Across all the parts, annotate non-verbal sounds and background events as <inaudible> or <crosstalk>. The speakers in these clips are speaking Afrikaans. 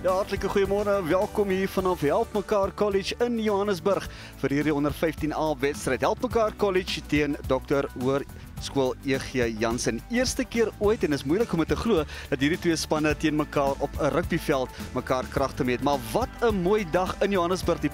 Ja, hartlike goeiemôre. Welkom hier vanaf Help Mekaar College in Johannesburg vir hierdie onder 15A wedstryd. Help Mekaar College teen Dr. Hoër Skool EG Jansen. Eerste keer ooit en is moeilik om te glo dat hierdie twee spanne teen mekaar op 'n rugbyveld mekaar kragte meet. Maar wat 'n mooi dag in Johannesburg. Die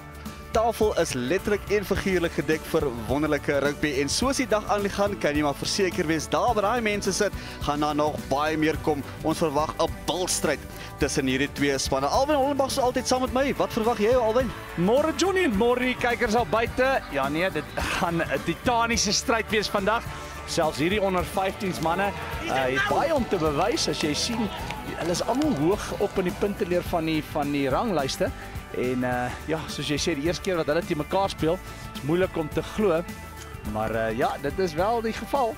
tafel is letterlik en figuurlik gedek vir wonderlike rugby en soos die dag aangaan kan jy maar verseker wees daar waar daai mense sit gaan daar nog baie meer kom. Ons verwag 'n bulstryd tussen hierdie twee spanne. Alwyn Hollenbach is altyd saam met my. Wat verwag jy Alwyn? Môre Johnny en môre kykers al buite. Ja nee, dit gaan 'n titaniese stryd wees vandag. Selfs hierdie onder 15s manne uh, het baie om te bewys as jy sien hulle is almal hoog op in die punteleer van die van die ranglyste En uh ja, soos jy sê, die eerste keer wat hulle te mekaar speel, is moeilik om te glo. Maar uh ja, dit is wel die geval.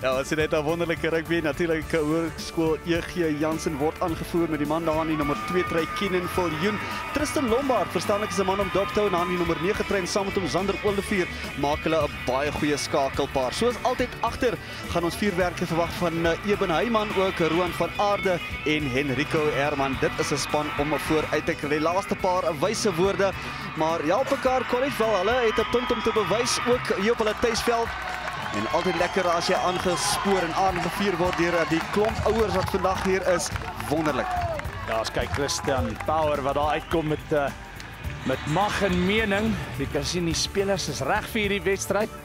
Ja, dit is net 'n wonderlike rugby. Natuurlik hoërskool EG Jansen word aangevoer met die man daar aan die nommer 2 try Kenan Viljoen. Tristan Lombard, verstaanlik is 'n man om dop te hou na die nommer 9 try en saam met hom Zander Olivier maak hulle 'n baie goeie skakelpaar. Soos altyd agter gaan ons vierwerke verwag van eh, Eben Heyman ook Roan van Aarde en Henrico Herman. Dit is 'n span om vooruit te kry. Laaste paar wyse woorde, maar ja, op mekaar kollege wel. Hulle het 'n punt om te bewys ook hier op hulle tuisveld. En altyd lekker as jy aangespoor en aangevuur word deur die klomp ouers wat vandag hier is. Wonderlik. Ja, as kyk Christian Power wat daar uitkom met uh, met mag en mening. Jy kan sien die spelers is reg vir hierdie wedstryd.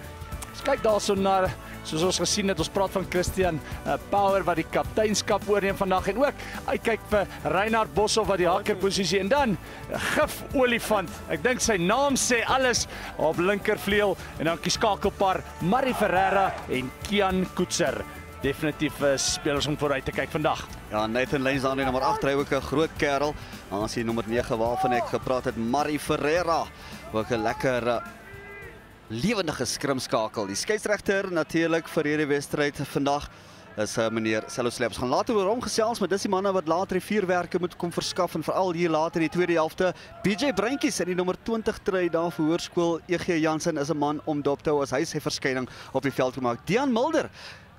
Kyk daarso na soos ons gesien het, ons praat van Christian uh, Power wat die kapteinskap oorneem vandag en ook uitkyk vir Reinhard Boshoff wat die haker posisie en dan Gif Olifant. Ek dink sy naam sê alles op linkervleuel en dan die skakelpaar Marie Ferreira en Kian Koetser. Definitief uh, spelers om vooruit te kyk vandag. Ja, Nathan Lens daar in nommer 8 ry ook 'n groot kerel. Dan as jy nommer 9 waarvan ek gepraat het, Marie Ferreira. Ook 'n lekker lewendige skrimskakel. Die skeieregter natuurlik vir hierdie wedstryd vandag is uh, meneer Cello Slaps. Gaan later oor hom gesels, maar dis die manne wat later die vuurwerke moet kom verskaf en veral hier later in die tweede helfte. BJ Breintjies in die nommer 20 trui daar vir Hoërskool EG Jansen is 'n man om dop te hou as hy sy verskyning op die veld gemaak. Dian Mulder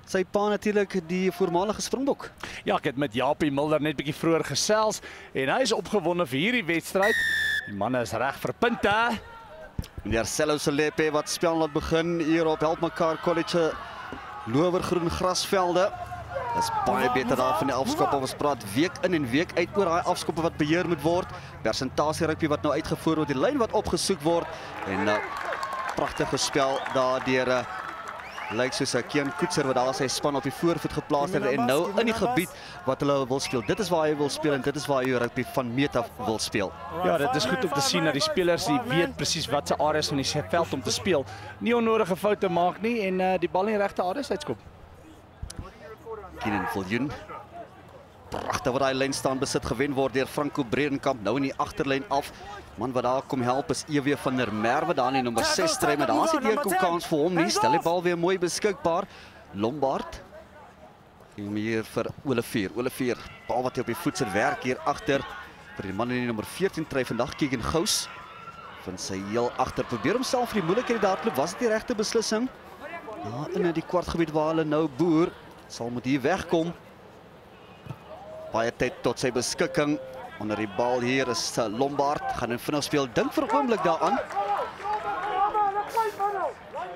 sy pa natuurlik die voormalige Springbok. Ja, ek het met Japie Mulder net bietjie vroeër gesels en hy is opgewonde vir hierdie wedstryd. Die manne is reg vir punte. Meneer Cello Selepe wat spel laat begin hier op Help Mekaar College lowergroen grasvelde. Dis baie beter daar van die afskoppe ons praat week in en week uit oor daai afskoppe wat beheer moet word. Persentasie rugby wat nou uitgevoer word, die lyn wat opgesoek word en uh, pragtige spel daardeur uh, lyk soos 'n Kean Koetser wat daar sy span op die voorvoet geplaas het en nou in die gebied wat hulle wil speel. Dit is waar hy wil speel en dit is waar hy rugby van meet af wil speel. Ja, dit is goed om te sien dat die spelers die weet presies wat se areas van die veld om te speel. Nie onnodige foute maak nie en uh, die bal in regte areas uitskop. Keenan Viljoen pragtig wat daai lyn staan besit gewen word deur Franco Bredenkamp nou in die agterlyn af. Man wat daar kom help is EW van der Merwe daar in nommer 6 stry maar daar's nie weer kom kans vir hom nie. Stel die bal weer mooi beskikbaar. Lombard Hier meer vir Olivier. Olivier, bal wat hy op die voet sit werk hier agter vir die man in die nommer 14 try vandag Keegan Gous. Van sy heel agter probeer homself vir die moeilikheid daardloop. Was dit die regte beslissing? Ja, in die kwartgebied waar hulle nou boer, sal moet hier wegkom baie tyd tot sy beskikking. Onder die bal hier is eh, Lombard gaan in vinnig speel. Dink vir 'n oomblik daaraan.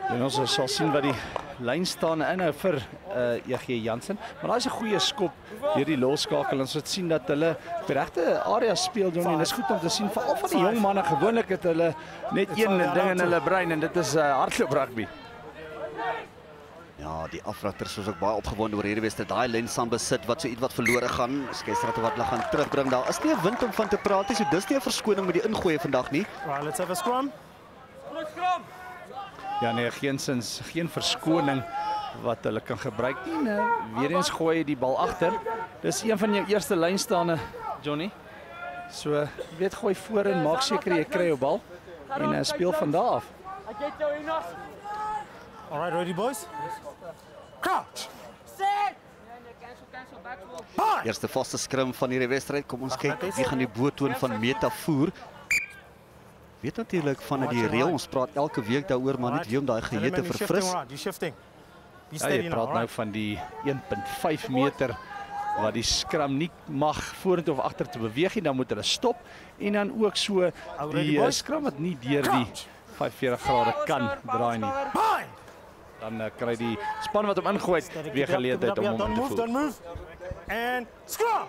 En ons sal sien wat die lyn staan inhou vir uh eh, EG Jansen. Maar daai is 'n goeie skop hierdie losskakel. Ons het sien dat hulle die regte area speel doen en dit is goed om te sien veral van die jong manne. Gewoonlik het hulle net een ding in hulle brein en dit is uh hardloop rugby. Ja, die afratters is ook baie opgewonde oor hierdie wedstryd. Daai lens aan besit wat so iets wat verlore gaan. Skeiestratte wat hulle gaan terugbring. Daar is nie 'n wind om van te praat nie. So dis nie 'n verskoning met die ingooi vandag nie. Right, let's have a scrum. Scrum. Ja nee, geensins geen verskoning wat hulle kan gebruik nie. Nee, weer eens gooi hy die bal agter. Dis een van jou eerste lynstaande, Johnny. So, weet gooi voor en maak seker jy kry jou bal en uh, speel van daar af. I get jou enough. All right, ready boys? Crouch. Set. Eerste vaste skrim van hierdie wedstryd. Kom ons kyk wie gaan die boetoon van metafoor. Weet natuurlik van die reël. Ons praat elke week daaroor, maar net wie om daai geheue te verfris. Die. Ja, jy praat nou van die 1.5 meter wat die skram nie mag vorentoe of agter te beweeg nie, dan moet hulle stop en dan ook so die uh, skram wat nie deur die 45 grade kan draai nie. Dan uh, kry die span wat hom ingooi het weer geleentheid om hom in te voer. don't move. And scrum.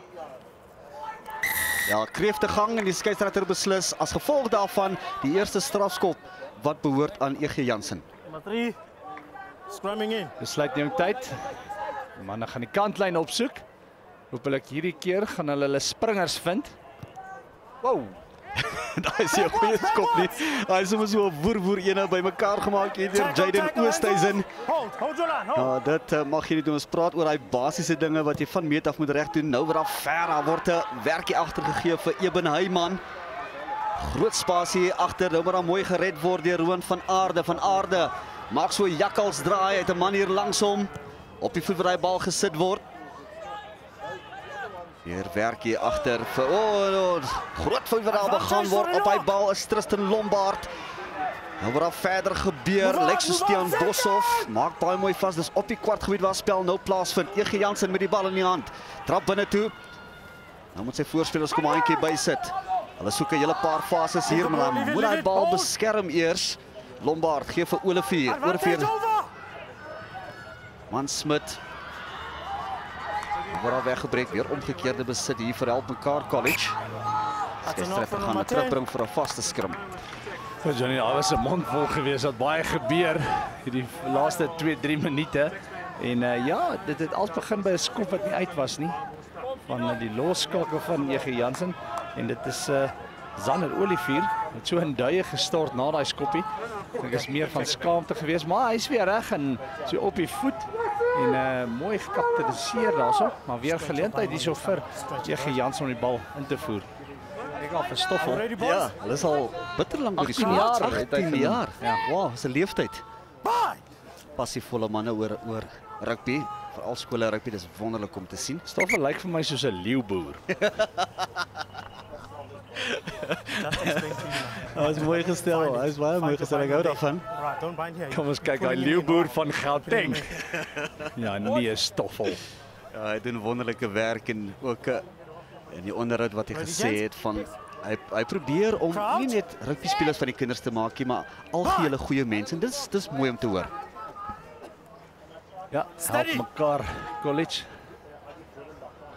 Ja, kreefte gang en die skeieregter beslis as gevolg daarvan die eerste strafskop wat behoort aan EG Jansen. Three. Scrumming in. Besluit neem tyd. Die manne gaan die kantlyn opsoek. Hoopelik hierdie keer gaan hulle hulle springers vind. Wow. <laughs> Daai is 'n goeie skop nie. Hy is sommer so 'n woer woer ene bymekaar gemaak hier deur Jaden Oosthuizen. Ja, dit uh, mag jy nie doen. Ons praat oor daai basiese dinge wat jy van meet af moet reg doen. Nou word daar ver daar word 'n werkie agter gegee vir Eben Heyman. Groot spasie agter, nou moet daar mooi gered word deur Roan van Aarde van Aarde. Maak so jakkals draai uit 'n man hier langs hom. Op die voet waar daai bal gesit word. Weer werk hier agter vir o, oh, oh, groot fout wat daar begaan word op hy bal is Tristan Lombard. Nou wat daar verder gebeur, Lexus Stean Boshoff maak baie mooi vas. Dis op die kwartgebied waar spel nou plaasvind. EG Jansen met die bal in die hand. Trap binne toe. Nou moet sy voorspelers kom handjie bysit. Hulle soek 'n hele paar fases hier, maar dan moet hy bal beskerm eers. Lombard gee vir Olivier. Olivier. Man Smit. Word al weggebreek, weer omgekeerde besit hier vir Help Mekaar College. Enough for gaan dit 10. terugbring vir 'n vaste skrim. Vir Johnny, daar was 'n mond vol gewees wat baie gebeur hierdie laaste 2-3 minute. En uh, ja, dit het als begin by 'n skop wat nie uit was nie van uh, die losskakel van EG Jansen en dit is uh Zander Olivier het so in duie gestort na daai skoppie. Dit is meer van skaamte geweest, maar hy's weer reg en so op die voet en uh mooi gekapitaliseer daarso, maar weer geleentheid hierso vir EG Jansen om die bal in te voer. Kyk af vir Stoffel. Ready, boys? Ja, hulle is al bitter lank by die 18 sport. jaar het hy 18 genoem. jaar. Ja. Wow, dis 'n leeftyd. Bye. Passievolle manne oor oor rugby, veral skole rugby, dis wonderlik om te sien. Stoffel lyk vir my soos 'n leeuboer. <laughs> Just explain to you. man. Hy is <laughs> mooi gestel. Hy is baie mooi gestel. Ek hou daarvan. Right, don't bind here. Kom ons kyk daai leeuboer van Gauteng. <laughs> Ja, nee, Stoffel. Ja, hy doen wonderlike werk en ook uh, in die onderhoud wat hy Ready, gesê gents? het van hy hy probeer om Crowd? nie net rugby spelers van die kinders te maak nie, maar al gee hulle goeie mense en dis dis mooi om te hoor. Ja, help Steady. mekaar college.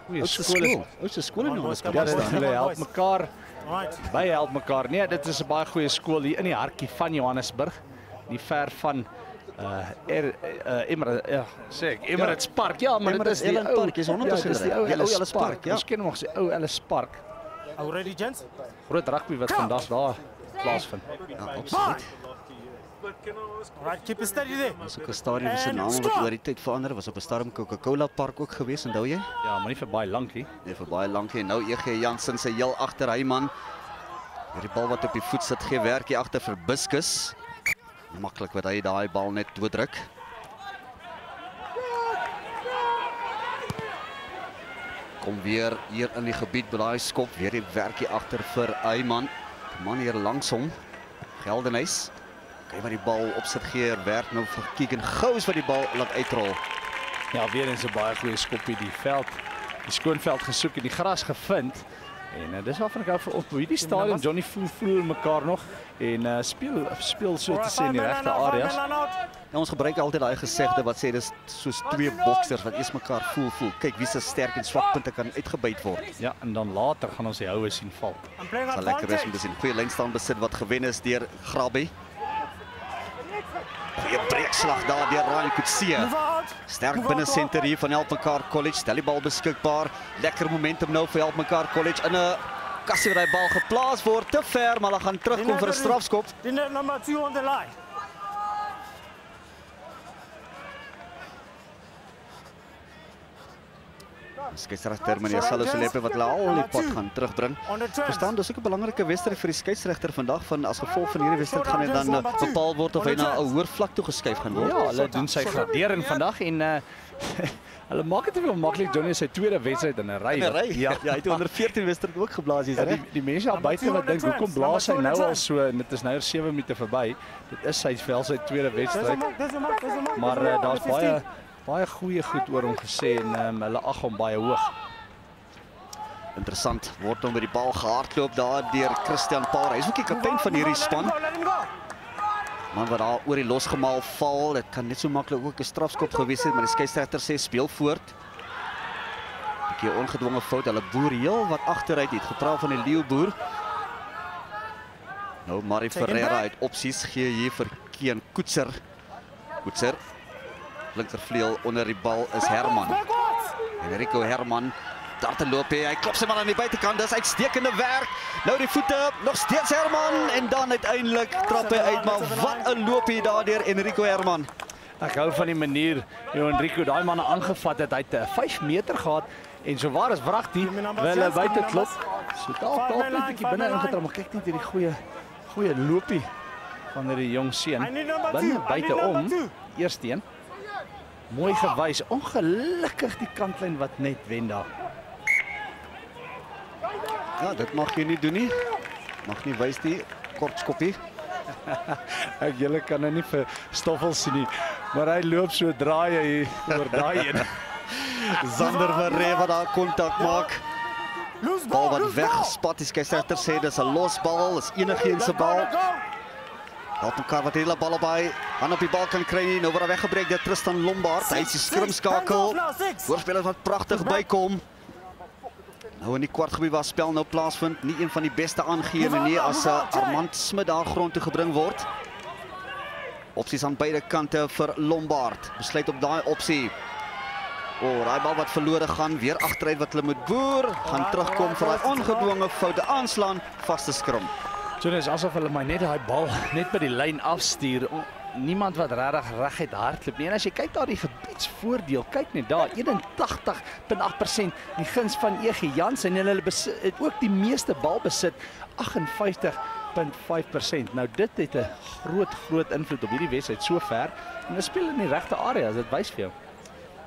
Goeie Oudste skole. skool. Oudste skool in Come on, ons boys, Ja, come dit on, hulle boys. help mekaar. Right. Baie help mekaar. Nee, dit is 'n baie goeie skool hier in die hartjie van Johannesburg. Nie ver van uh er, uh Emirates ja, sê ek Emirates Park. Ja, maar dit Emirates is die Ellen ou Park, jy's 100% ja, dis die ou Ellis Park. Park, ja. Ons ken nog sy ou Ellis Park. Are we ready, gents? Groot rugby wat vandag daar plaasvind. Ja, absoluut. Right, keep it steady there. Ons ook 'n stadion se naam wat oor die tyd verander was op 'n stadium Coca-Cola Park ook gewees, onthou jy? Ja, maar nie vir baie lank nie. Nee, vir baie lank en nou EG Jansen se heel agter hy man. Hierdie bal wat op die voet sit gee werkie agter vir Biskus. Maklik wat hy daai bal net dooddruk. Kom weer hier in die gebied by daai skop, weer die werkie agter vir Eyman. Die man hier langs hom. Geldenhuis. Kyk wat die bal opsit gee, werk nou vir Keegan Gous wat die bal laat uitrol. Ja, weer eens 'n baie goeie skoppie die veld. Die skoonveld gesoek en die gras gevind. En uh, dis waarvan ek hou vir op hierdie stadion Johnny voel voel mekaar nog en uh, speel speel so te sê in die regte areas. out. Ja, ons gebruik altyd daai gesegde wat sê dis soos twee boksers wat eers mekaar voel voel. Kyk wie se sterk en swak punte kan uitgebuit word. Ja, en dan later gaan ons die houe sien val. Sal lekker is om te sien. Goeie lynstaan besit wat gewen is deur Grabby. Goeie breekslag daar deur Ryan Kutsie. Out. Sterk Move binne out, senter hier van Help Mekaar College. Stel die bal beskikbaar. Lekker momentum nou vir Help Mekaar College in 'n kassie waar hy bal geplaas word te ver, maar hulle gaan terugkom vir 'n strafskop. Dinner number two on the line. Skeieregter meneer Sallo Selepe wat hulle al die pad gaan terugbring. Verstaan, dis ook 'n belangrike wedstryd vir die skeieregter vandag van as gevolg van hierdie wedstryd gaan dit dan uh, bepaal word of hy na 'n hoër vlak toe geskuif gaan word. Ja, hulle doen sy gradering vandag en uh, <laughs> hulle maak dit wel maklik Johnny sy tweede wedstryd in 'n ry. Ja. Ja, ja, hy het onder 14 wedstryd ook geblaas hier, Ja, die, die mense daar buite wat dink hoekom blaas hy nou al so en dit is nou 7 minute verby. Dit is sy wel sy tweede wedstryd. Maar uh, on daar's baie 15. Baie goeie goed oor hom gesê en um, hulle ag hom baie hoog. Interessant word hom met die bal gehardloop daar deur Christian Paar. Hy's ook die kaptein van hierdie span. Man wat daar oor die losgemaal val, dit kan net so maklik ook 'n strafskop gewees het, maar die skeieregter sê speel voort. 'n Bietjie ongedwonge fout. Hulle boer heel wat agteruit het gepraat van die leeu boer. Nou Mari Ferreira het opsies gee hier vir Keen Koetser. Koetser linkervleuel onder die bal is Herman. Backwards. Enrico Herman daar te loop hy. Hy klop sy maar aan die buitekant. Dis uitstekende werk. Nou die voete, nog steeds Herman en dan uiteindelik trap hy uit. Maar wat 'n loopie daardeur Enrico Herman. Ek hou van die manier hoe Enrico daai manne aangevat het. Hy het eh, 5 meter gehad en so waar is me numbers, wil hy yes, give me buite klop. So dalk Five dalk man net 'n line, bietjie five binne man ingetrap, maar kyk net hierdie goeie goeie loopie van hierdie jong seun. I need number Binne two. I need buite om. number two. Eersteen. Mooi gewys. Ongelukkig die kantlyn wat net wen daar. Ja, dit mag jy nie doen nie. Mag nie wys nie. Kort skoppie. <laughs> Ek julle kan nou nie vir Stoffel sien nie, maar hy loop so draai hy oor daai een. <laughs> Zander Verre wat daar kontak maak. Bal wat weggespat is. Skeieregter sê dis 'n losbal. Dis enigiets se bal. Help mekaar wat hele bal by. Han op die bal kan kry nie. Nou word hy weggebreek deur Tristan Lombard. Hy is die skrimskakel. Voorspelers wat pragtig bykom. Nou in die kwartgebied waar spel nou plaasvind, nie een van die beste aangewende nie as uh, Armand Smit daar grond toe gebring word. Opsies aan beide kante vir Lombard. Besluit op daai opsie. O, oh, daai bal wat verlore gaan, weer agteruit wat hulle moet boer, gaan terugkom vir daai ongedwonge foute aanslaan, vaste skrum. So dis asof hulle my net daai bal net by die lyn afstuur. Niemand wat regtig reguit hardloop nie. En as jy kyk daar die gebiedsvoordeel, kyk net daar 81.8% die guns van EG Jansen en hulle besit, het ook die meeste balbesit 58.5%. Nou dit het 'n groot groot invloed op hierdie wedstryd sover. En hulle speel in die regte areas, dit wys vir jou.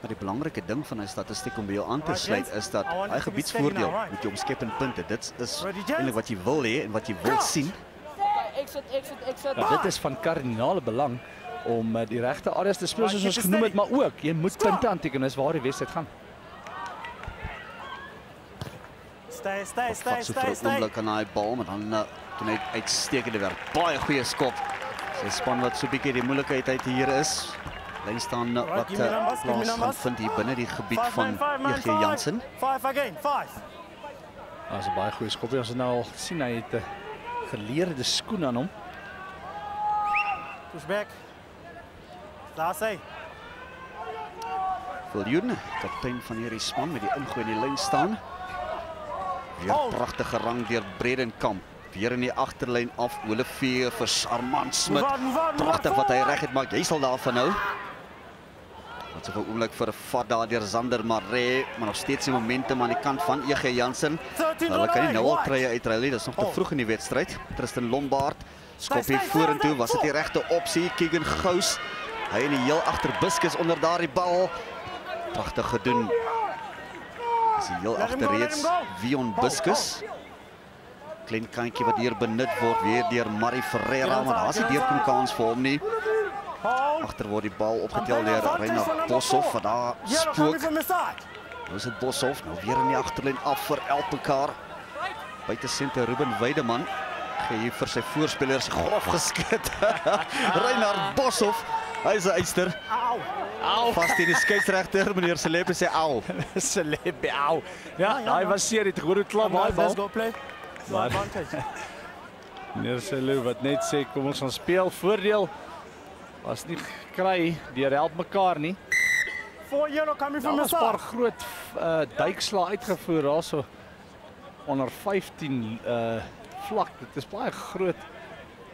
Maar die belangrike ding van 'n statistiek om by jou aan te sluit is dat hy gebiedsvoordeel moet jy omskep in punte. Dit is eintlik wat jy wil hê en wat jy wil sien. Exit, exit, exit. Ja, dit is van kardinale belang om uh, die regte areas te speel soos ons genoem het, maar ook jy moet punte aanteken. Dis waar die wedstryd gaan. Stay, stay, stay, stay, 'n stay. oomblik aan daai bal, maar dan uh, doen hy uitstekende werk. Baie goeie skop. Sy span wat so bietjie die moeilikheid uit hier is. Lyn staan Alright, wat uh, plaas gaan vind hier binne die gebied Five van EG. Jansen. Five again, five. Daar's 'n baie goeie skop. Ons het nou al gesien hy het 'n geleerde skoen aan hom. Push back. Last say. Viljoen, kaptein van hierdie span met die ingooi in die lyn staan. Weer Oh. pragtige rang deur Bredenkamp. Weer in die agterlyn af Olivier vir Armand Smit. Pragtig wat hy reg het maak. Jy sal daarvan hou. Wat so 'n oomblik vir 'n vat daar deur Zander Maree, maar nog steeds die momentum aan die kant van EG Jansen. 13 Hulle kan nie nou al krye uitruil nie. Dis nog te Oh. vroeg in die wedstryd. Tristan Lombard skop hier vorentoe. Was dit die regte opsie? Keegan Gous. Hy in die heel agter Buskus onder daardie bal. Pragtig gedoen. Is hy heel agter reeds. Vion Buskus. Klein kantjie wat hier benut word weer deur Mari Ferreira, maar daar's nie deurkom kans vir hom nie. Agter word die bal opgetel deur Reina Boshoff wat daar spook. Nou is dit Boshoff, nou weer in die agterlyn af vir Elpekaar. Buite senter Ruben Weideman gee hier vir sy voorspelers grof geskit. <laughs> Reinhard Boshoff, hy's 'n uister. Ow. Au, Vas teen die skeieregter, meneer Celepe sê au. <laughs> Celebi. Au. Ja, ja, daai ja. was seer, het gehoor hoe klap daai Let's bal. go play. Maar-. <laughs> Meneer Celu wat net sê kom ons gaan speel voordeel. Was nie gekry deur help mekaar nie. Four yellow coming from Daar the was 'n paar groot uh duikslae uitgevoer daarso onder 15 uh vlak. Dit is baie groot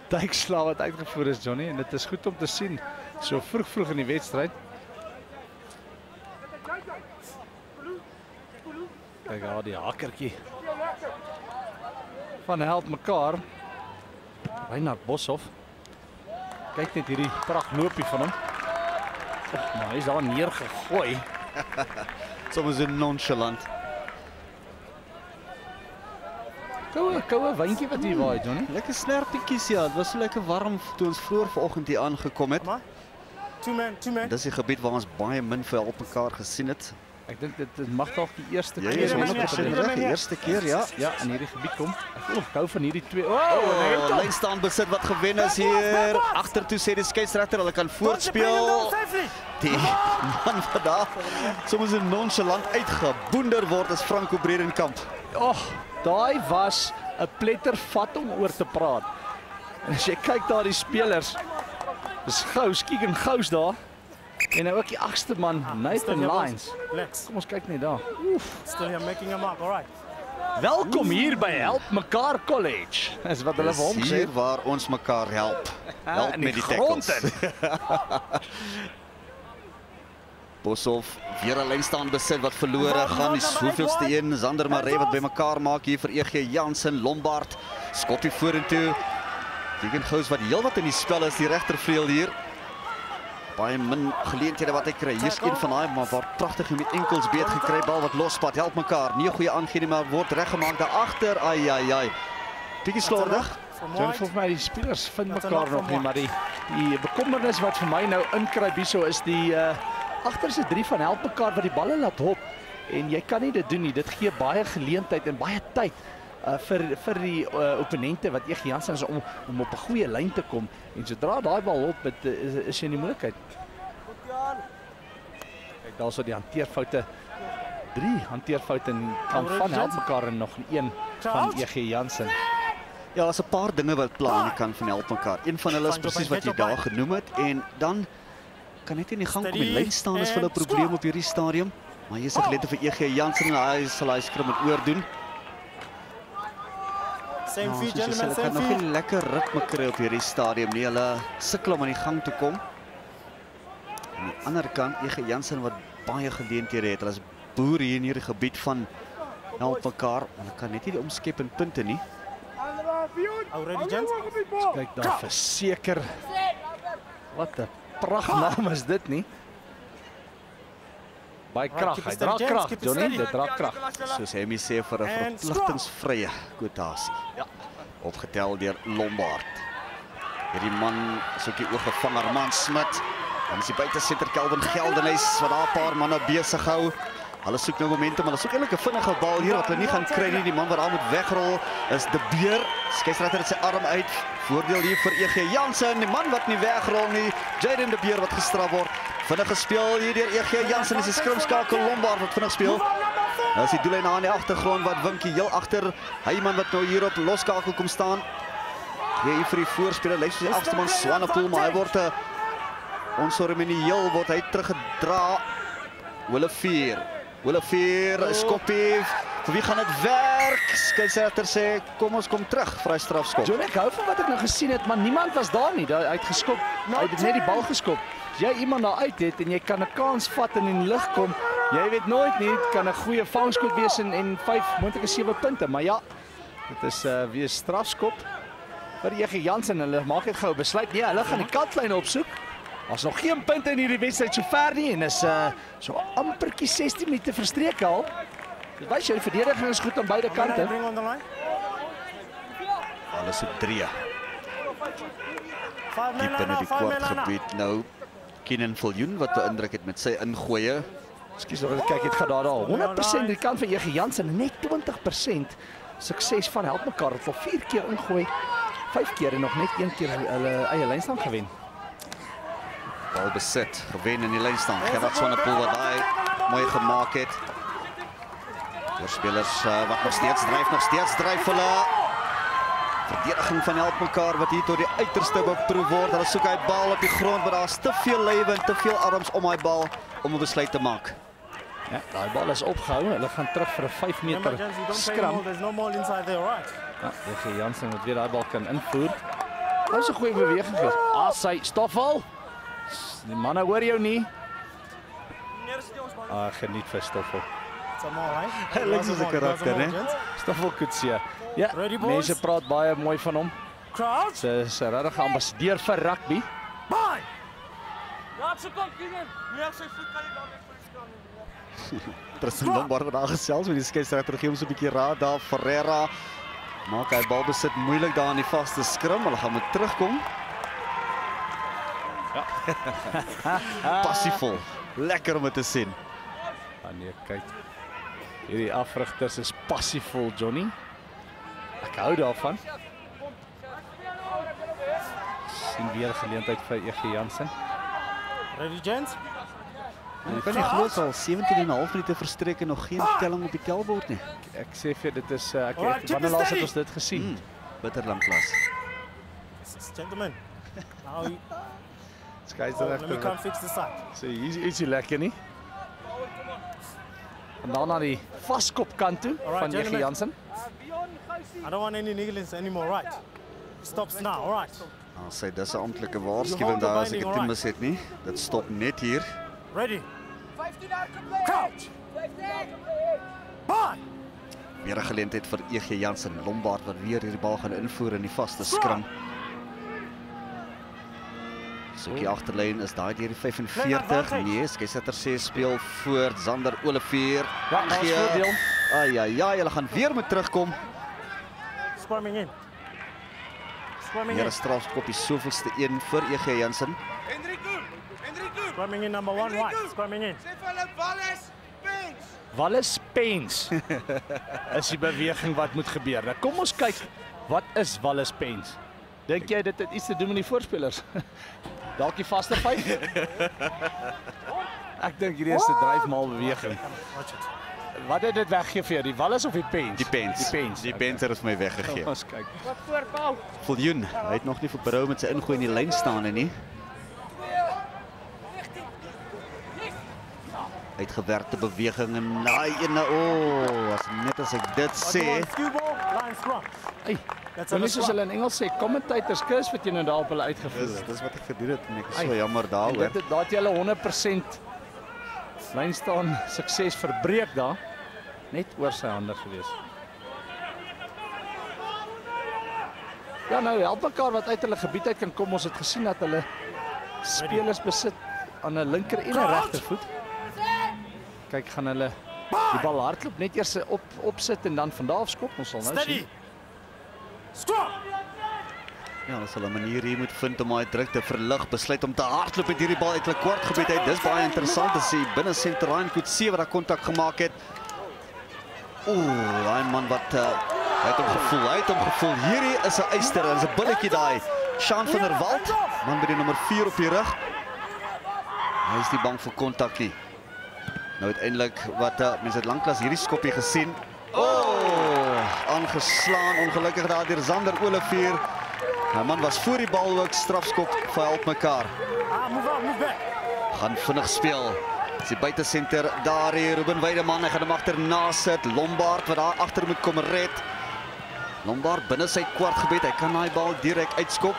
duikslae wat uitgevoer is Johnny en dit is goed om te sien so vroeg vroeg in die wedstryd. Kyk daar die hakkertjie. Van help mekaar. Reinhard Boshoff. Kyk net hierdie pragtloopie van hom. Oh, maar hy is daar neergegooi. <laughs> Soms so nonchalant. Koue koue windjie wat hier waai, Johnny. Lekker snerpietjies ja, dit was so lekker warm toe ons vroeër vanoggend hier aangekom het. On. Two men, two men. Dis die gebied waar ons baie min vir help mekaar gesien het. Ek dink dit, dit mag dalk die eerste Jy keer is nee, wees nee, wat 100% dit nee, reg, nee, die nee. eerste keer, ja. Ja, in hierdie gebied kom. Ek oh, hou van hierdie twee. Oh, Oh, oh lyn staan besit wat gewen is hier. Agtertoe sê die skeieregter hulle kan voortspeel. Die man wat daar soms in nonchalant uitgeboender word is Franco Bredenkamp. oh, daai was 'n plettervat om oor te praat. En as jy kyk daar die spelers, dis Gous, Keegan Gous daar. En nou ook die agste man, Nathan Lines. Lex, Kom ons kyk net daar. still here making a mark. All right. Welkom hier by Help Mekaar College. Dis wat hulle Dis vir hom sê. hier waar ons mekaar help. <laughs> Help met die grond tackles. <laughs> Boshoff weer 'n lyn staan besit wat verlore gaan. Die hoeveelste een Zander Maree wat bymekaar maak hier vir EG Jansen Lombard. Skottie vorentoe. Tegen Gous wat heelwat in die spel is die regtervleuel hier. Baie min geleenthede wat hy kry. Hier's een van daai maar waar pragtig met enkels beet gekry bal wat lospad help mekaar. Nie 'n goeie aangee maar word reggemaak daar agter. Ai ai ai. Bietjie slordig. White. volgens my die spelers vind a mekaar nog nie, maar die die bekommernis wat vir my nou inkruip hierso is die uh agterste drie van help mekaar wat die balle laat hop en jy kan nie dit doen nie. Dit gee baie geleentheid en baie tyd uh vir vir die uh, opponente wat EG Jansen is om om op 'n goeie lyn te kom en sodra daai bal hop het, uh, is, is jy in die moeilikheid. Kyk daarso die hanteerfoute. Drie hanteerfoute en kan van help mekaar en nog een van EG Jansen. Ja, daar's 'n paar dinge wat pla aan die kant van help mekaar. Een van hulle is presies wat jy daar genoem het en dan kan net nie in die gang kom. Die Steady lyn staan is vir hulle 'n probleem op hierdie stadium. Maar hier is 'n geleentheid vir EG Jansen en hy sal hy skrim en oordoen. Same Ja, feet, gentlemen, hulle kan same nog feet. nie lekker ritme kry op hierdie stadium nie. Hulle sukkel om aan die gang te kom. Aan die ander kant EG Jansen wat baie geleenthede het. Hulle is boere hier in hierdie gebied van help mekaar. Hulle kan net nie die omskep in punte nie. Already, gents? Kyk daar verseker. Wat 'n pragtnaam is dit nie? Baie krag, hy dra krag, Johnny, dit dra krag. soos Hemmy sê vir 'n verpligtingsvrye kwotasie. Ja. Opgetel deur Lombard. Hierdie man is ook die ooggevanger man Smit. Dan is die buitesenter Kelvin Geldenhuys wat daar 'n paar manne besig hou. Hulle soek nou momentum, hulle soek eintlik 'n vinnige bal hier wat hulle nie gaan kry nie. Die man wat daar moet wegrol is De Beer. Skeieregter het sy arm uit. Voordeel hier vir EG Jansen, die man wat nie wegrol nie. Jaden De Beer wat gestraf word. Vinnig gespeel hier deur EG Jansen is die skrimskakel Lombard wat vinnig speel. Nou is die doellyn aan die agtergrond wat Winkie heel agter. Hy man wat nou hier op loskakel kom staan. Hier vir die voorspeler lyk soos die agste man Swanepoel, maar hy word 'n onsorgmenieel word hy teruggedra. Olivier. Olivier skoppie. Vir wie gaan dit werk? Skeieregter sê kom ons kom terug vir hy strafskop. Johnny, ek hou van wat ek nou gesien het, maar niemand was daar nie. Hy het geskop. Hy het net die bal geskop. As jy iemand daar uit het en jy kan 'n kans vat en in die lug kom, jy weet nooit nie, dit kan 'n goeie vangskoot wees en en 5 moontlike 7 punte, maar ja, dit is uh weer strafskop vir EG Jansen. Hulle maak dit gou besluit. Nee, hulle gaan die kantlyn opsoek. Daar's nog geen punte in hierdie wedstryd sover nie en is uh so ampertjie 16 minute verstreek al. Dit wys die verdediging is goed aan beide kante. Alles op 3. Five men Diep in line die now, five men kwart line now. gebied nou. Kenan Viljoen wat beïndruk het met sy ingooie. Ekskuus, nog eens kyk, dit gaan daar al 100% die kant van EG Jansen en net 20% sukses van help mekaar. Het al 4 keer ingooi. 5 keer en nog net een keer hulle eie lynstaan gewen. Bal besit, gewen in die lyn staan. Gerard Swanepoel wat daai mooi gemaak het. Deur spelers uh, wat nog steeds dryf, nog steeds dryf hulle. Verdediging van help mekaar wat hier tot die uiterste beproef word. Hulle soek hy bal op die grond, maar daar's te veel lewe en te veel arms om hy bal om 'n besluit te maak. Ja, daai bal is opgehou. Hulle gaan terug vir 'n 5 Remember, meter skram. There's no more inside there, right? Ja, EG Jansen moet weer daai bal kan invoer. Dit is 'n goeie beweging gewees. Ah, sy Stoffel. Die manne hoor jou nie. Ah, geniet vir Stoffel. Some more, right? Hy lyk soos 'n karakter, hè? <laughs> Stoffel Kutsie. Ja, mense praat baie mooi van hom. Crowd, Sy is 'n regte ambassadeur vir rugby. bye! Laat ze kom, Kingen. Nee, sy voet kan nie daar net vir die staan nie. Tristan Lombard wat daar gesels met die skeieregter gee hom so 'n bietjie raad daar Ferreira. Maak hy bal besit moeilik daar in die vaste skrim. Hulle gaan moet terugkom. Ja. <laughs> Passievol. Lekker om dit te sien. Ah nee, kyk. Hierdie afrigters is passievol, Johnny. Ek hou daarvan. sien weer geleentheid vir EG Jansen. Ready, gents? Jy kan nie glo al 17 en 'n half minute verstreek en nog geen telling op die tellbord nie. Ek sê vir dit is uh, ek ek- keep wanneer laas het ons dit gesien? Mm, bitter lank klas. Gentlemen, now you, Skei oh, let me come fix the side. So hier's ietsie lekker nie. En dan na die vaskop kant toe Alright, van gentlemen. Jansen. I don't want any nigglings anymore, right? Stops now, all right. Nou sê dis 'n amptelike waarskuwing daar as ek dit nie mis het nie. Dit stop net hier. Ready? Crouch! Bye! Weer 'n geleentheid vir EG Jansen Lombard wat weer hierdie bal gaan invoer in die vaste skram. Soekie agterlyn is daai deur die 45. Nee, skeisetter sê speel voor Zander Olivier. Ja, voordeel. Ai ai ai, hulle gaan weer moet terugkom. Squirming in. Hier in. 'n strafskop die soveelste een vir EG Jansen. Enrico! Enrico! Squirming in number one, right. Squirming in. Sê vir hulle Wallace Pens! Wallace Pens <laughs> is die beweging wat moet gebeur. Nou kom ons kyk wat is Wallace Pens? Dink jy dit het iets te doen met die voorspelers? <laughs> Dalk die vaste vyf? <laughs> Ek dink hierdie is 'n dryfmaal beweging. Watch it. Wat het dit weggegee vir jou? Die Wallace of die Pens? Die pens. Die Pens. Die pens het vir my weggegee. Ons kyk. Wat voorbou? Viljoen, hy het nog nie vir Brou met sy ingooi in die lyn staan nie. Uitgewerkte beweging en daai ene o, oh, as net as ek dit sê. Hey, A net soos hulle in Engels sê, commentators curse wat jy nou daar op hulle uitgevoer dis het. dis wat ek gedoen het en ek is Ai, so jammer daaroor. dit daat jy hulle 100% lyn staan sukses verbreek daar net oor sy hande gewees. Ja nou, help mekaar wat uit hulle gebied uit kan kom. Ons het gesien dat hulle spelers besit aan 'n linker en 'n regtervoet. Kyk, gaan hulle die bal hardloop net eers op opsit en dan van daar af skop. Ons sal nou sien. Scrum! Ja, hulle sal 'n manier hier moet vind om daai druk te verlig. Besluit om te hardloop met hierdie bal uit hulle kwart gebied uit. Dis baie interessant te sien. Binne senter Ryan Kutse wat daar kontak gemaak het. Ooh, daai man wat uh, het hom gevoel. Het hom gevoel. Hierdie is 'n eyster, is 'n billetjie daai. Sean van der Walt, man by die nommer 4 op die rug. Hy is nie bang vir kontak nie. Nou uiteindelik wat uh, mense het lanklaas hierdie skoppie gesien. Oh, aangeslaan ongelukkig daar deur Zander Olivier. Die man was voor die bal ook strafskop vir help mekaar. Ah, move out, move back. Gaan vinnig speel. Dis die buitesenter daar hier Ruben Weideman, hy gaan hom agterna sit. Lombard wat daar agter moet kom red. Lombard binne sy kwartgebied, hy kan daai bal direk uitskop.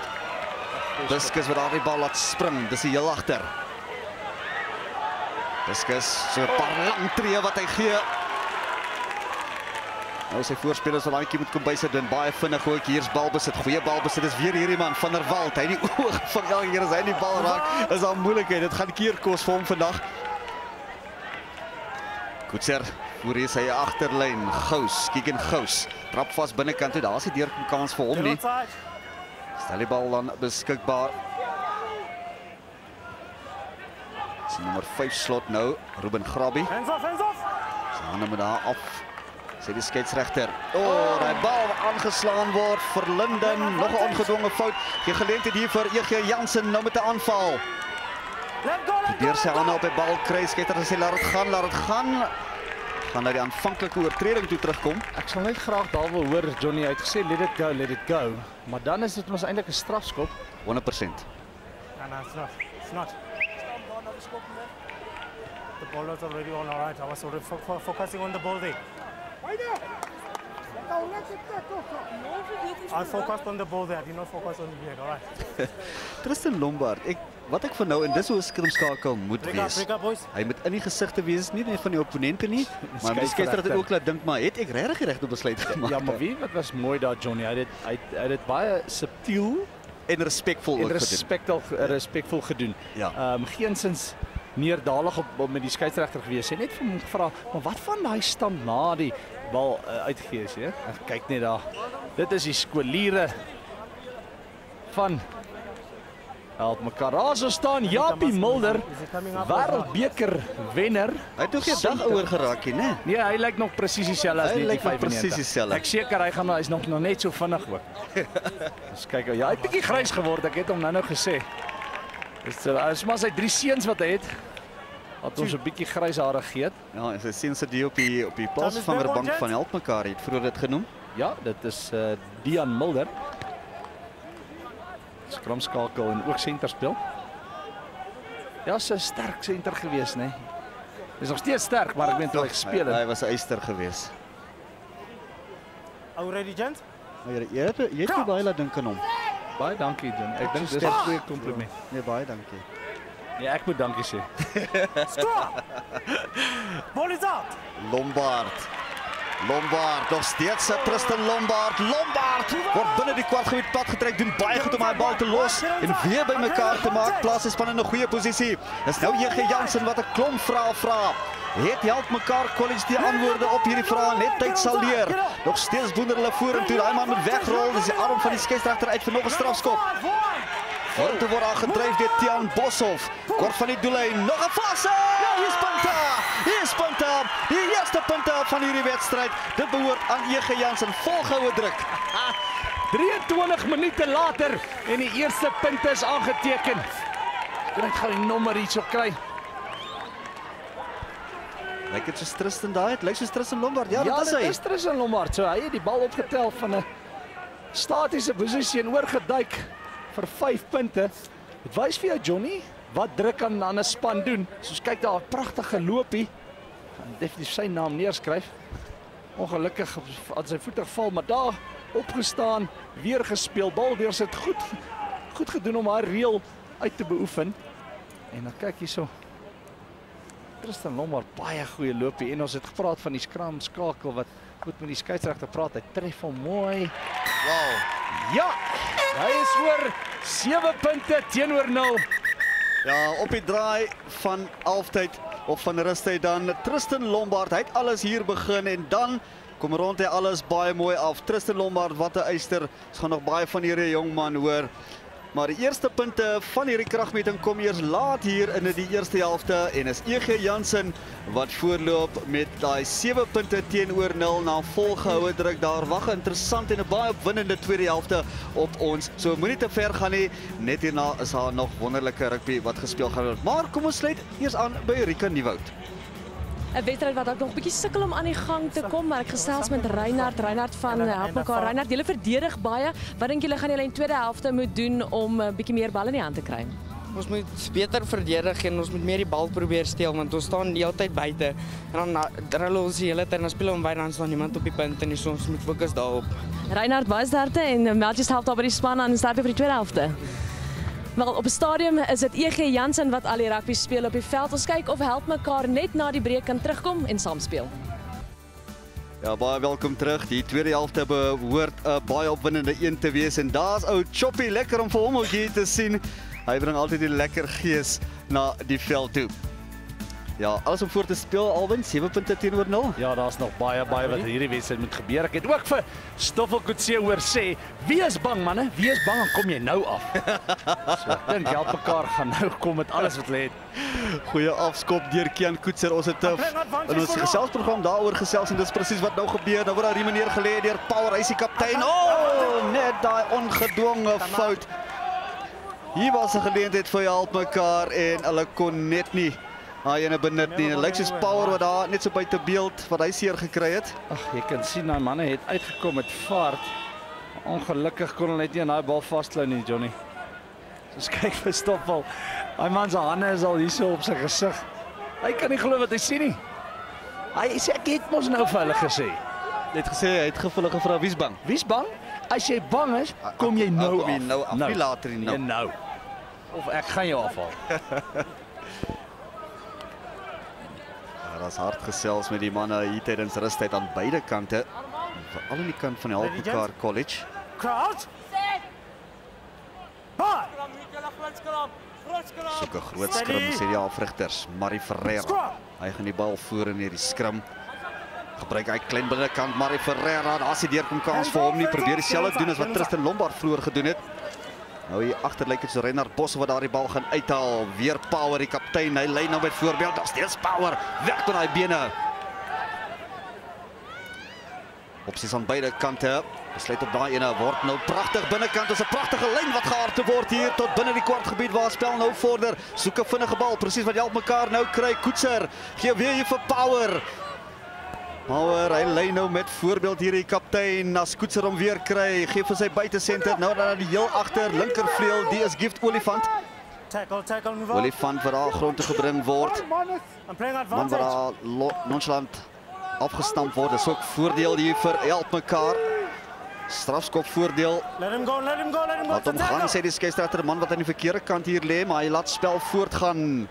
Diskus wat daardie bal laat spring, dis die heel agter. Diskus so 'n paar lang tree wat hy gee. Nou sy voorspelers wat daai moet kom bysit en baie vinnig ook hier's balbesit. Goeie balbesit. Dis weer hierdie man van der Walt. Hy die <laughs> oog van elke keer as hy die bal raak, is daar moeilikheid. Dit gaan keer kos vir hom vandag. Kutser voor hier sy agterlyn. Gous, kyk en Gous. Trap vas binnekant toe. Daar's nie deurkom kans vir hom nie. Stel die bal dan beskikbaar. Dis nommer 5 slot nou, Ruben Grabie. Hands off, hands off. Sy hande moet daar af. Sê die skeieregter. O, oh, daai bal aangeslaan word vir Linden, nog 'n ongedwonge fout. Geen geleentheid hier vir EG Jansen nou met 'n aanval. Sy let hande op die bal kry, laat dit gaan, laat dit gaan. Gaan na die aanvanklike oortreding toe terugkom. Ek sal net graag daar wil hoor Johnny het gesê let it go, let it go. Maar dan is dit mos eintlik 'n strafskop. 100%. No, no, it's not. It's not. The ball was already on all right. I was already fo fo focusing on the ball there. I focused on the ball there. I did not focus on the head. All right. Tristan Lombard, ek wat ek van nou en dis hoe 'n skrimskakel moet Break wees. break up, boys. Hy moet in die gesigte wees, nie net van die opponente nie, maar die skeier het ook laat dink maar het ek regtig die regte besluit gemaak? Ja, maar wie wat was mooi daar Johnny? Hy het dit hy het- dit baie subtiel en respekvol en ook gedoen. respekvol respekvol gedoen. Ja. Ehm um, geensins neerdalig op, op met die skeieregter gewees. Hy het net vir hom gevra, "Maar wat van daai stand na die bal uh, uitgegee is, hè?" Ek kyk net daar. Dit is die skooliere van Help mekaar. Daar so staan Japie Mulder, wêreldbeker wenner. Hy het ook geen dag ouer geraak nie, né? Nee, hy lyk nog presies dieselfde as Hy die lyk nog 95. presies dieselfde. Ek seker hy gaan hy's nog nog net so vinnig ook. <laughs> Ons kyk, ja, hy het bietjie grys geword. Ek het hom nou-nou gesê. Dis uh, is maar sy drie seuns wat hy het. Wat ons 'n bietjie grys hare gee. het. Ja, en sy sien sy die op die op die Thomas plaasvangerbank Bergman, van help mekaar het vroeër dit genoem. Ja, dit is uh Dian Mulder. Skramskakel en ook senter speel. Ja, sy sterk senter gewees, nê. Nee. Dis nog steeds sterk, maar ek weet hoe hy gespeel Hy, hy het. was 'n eister geweest. Are we ready, gents? Maar jy jy het jy het baie laat dink aan hom. Baie dankie, John. Ek dink dis 'n goeie kompliment. Nee, baie dankie. Ja, ek moet dankie sê. <laughs> Ball is out! Lombard. Lombard, nog steeds sit Tristan Lombard. Lombard word binne die kwartgebied pad getrek, doen baie goed om hy bal te los en weer bymekaar te maak. Plaas die span in 'n goeie posisie. Dis nou JG Jansen wat 'n klomp vrae vra. Het help mekaar college die antwoorde op hierdie vrae net tyd sal leer. Nog steeds boender hulle vorentoe. Daai man moet wegrol. Dis die arm van die skeieregter uit vir nog 'n strafskop. Vorentoe word aangedryf deur Tian Boshoff. Kort van die doellyn, nog 'n fase. Hier is punte. Hier is punte. Die eerste punte van hierdie wedstryd. Dit behoort aan EG Jansen. Volgehoue druk. <laughs> 23 minute later en die eerste punt is aangeteken. Kan ek gou die nommer hierso kry? Lyk dit soos Tristan daai? Dit lyk soos Tristan Lombard. Ja, dit is hy. dit is Tristan Lombard. So hy het die bal opgetel van 'n statiese posisie en oorgeduik vir 5 punte. Dit wys vir jou Johnny wat druk aan 'n ander span doen. Soos kyk daar 'n pragtige loopie. Gaan definitief sy naam neerskryf. Ongelukkig aan sy voete val, maar daar opgestaan, weer gespeel, bal deursit goed goed gedoen om haar reël uit te beoefen. En dan kyk hierso. Tristan Lombard baie goeie loopie en ons het gepraat van die skram skakel wat goed met die skeieregter praat. Hy tref hom mooi. Wow. Ja! Hy is oor 7 punte teenoor 0. Ja, op die draai van halftyd of van rustyd dan Tristan Lombard. Hy het alles hier begin en dan kom rond hy alles baie mooi af. Tristan Lombard, wat 'n eyster. Ons gaan nog baie van hierdie jong man hoor. Maar die eerste punte van hierdie kragmeting kom eers laat hier in die eerste helfte en is EG Jansen wat voorloop met daai 7 punte teenoor 0 na volgehoue druk. Daar wag 'n interessant en 'n baie opwindende tweede helfte op ons. So moenie te ver gaan nie. Net hierna is daar nog wonderlike rugby wat gespeel gaan word. Maar kom ons sluit eers aan by Rika Nieuwoud. 'n wedstryd wat dalk nog 'n bietjie sukkel om aan die gang te kom, maar ek gesels met Reinhard, Reinhard van En- Help mekaar. Reinhard, julle verdedig baie. Wat dink julle gaan julle in tweede helfte moet doen om 'n bietjie meer bal in die hand te kry? Ons moet beter verdedig en ons moet meer die bal probeer steel want ons staan die hele tyd buite. En dan drill ons die hele tyd en dan speel ons by dan staan niemand op die punt en so ons moet fokus daarop. Reinhard, baie sterkte en eh, meld jouself daar by die span aan en sterkte vir die tweede helfte. Wel op 'n stadium is dit EG Jansen wat al die rugby speel op die veld. Ons kyk of help mekaar net na die breek kan terugkom en saam speel. Ja, baie welkom terug. Die tweede helfte behoort 'n baie opwindende een te wees en daar's ou Choppy lekker om vir hom ook hier te sien. Hy bring altyd die lekker gees na die veld toe. Ja, alles om voor te speel Alwin, 7 punte teenoor 0. Ja, daar's nog baie baie wat hierdie wedstryd moet gebeur. Ek het ook vir Stoffel Kutse hoor sê, "Wees bang manne, wees bang dan kom jy nou af." <laughs> So ek dink help mekaar gaan nou kom met alles wat hulle het. Goeie afskop deur Kian Koetser. Ons het uh, in ons geselsprogram daaroor gesels en dis presies wat nou gebeur. Nou word daar riem neer gelê deur Power, hy is die kaptein. O, oh, net daai ongedwonge fout. Hier was 'n geleentheid vir help mekaar en hulle kon net nie daai ene benut nie. Soos Power wat daar net so buite beeld wat hy seer gekry het. Ag, jy kan sien daai manne het uitgekom met vaart. Ongelukkig kon hulle net nie aan daai bal vasklou nie, Johnny. Soos <laughs> kyk vir Stoffel. Daai man se hande is al hierso op sy gesig. Hy kan nie glo wat hy sien nie. Hy sê ek het mos nou vir hulle gesê. Hy het gesê hy het gevoelig gevra wie's bang. Wie's bang? As jy bang is, kom jy nou kom jy af. nou af, nie later nie, nou. Nee, nou. Of ek gaan jou afhaal. <laughs> Ja, daar's hard gesels met die manne hier tydens rustyd aan beide kante. Veral aan die kant van Help Lady mekaar College. Skram. Soek 'n groot skrim sê die afrigters. Marie Ferreira. Hy gaan die bal voer in hierdie skrim. Gebruik hy klein binnekant Marie Ferreira. Daar's die deurkom kans vir hom nie. Probeer dieselfde doen as wat Tristan Lombard vroeër gedoen het. Nou hier agter lyk dit so Renard Bos wat daardie bal gaan uithaal. Weer Power die kaptein. Hy lei nou met voorbeeld. Daar's steeds Power. Weg met daai bene. Opsies aan beide kante. Besluit op daai ene word nou pragtig binnekant. Dis 'n pragtige lyn wat gehard te word hier tot binne die kwartgebied waar spel nou vorder. Soek 'n vinnige bal presies wat help mekaar nou kry. Koetser gee weer hier vir Power. Power, hy lei nou met voorbeeld hier die kaptein. As Koetser hom weer kry, gee vir sy buitesenter nou dan na die heel agter linkervleuel. Die is Gift Olifant. Tackle, tackle, move on. Olifant wat daar grond toe gebring word. Man wat daar nonchalant afgestamp word. Dis ook voordeel hier vir help mekaar. Strafskop voordeel. Let him go, let him go, let him go. Gaan tackle. sê die skeieregter man wat aan die verkeerde kant hier lê, maar hy laat spel voortgaan.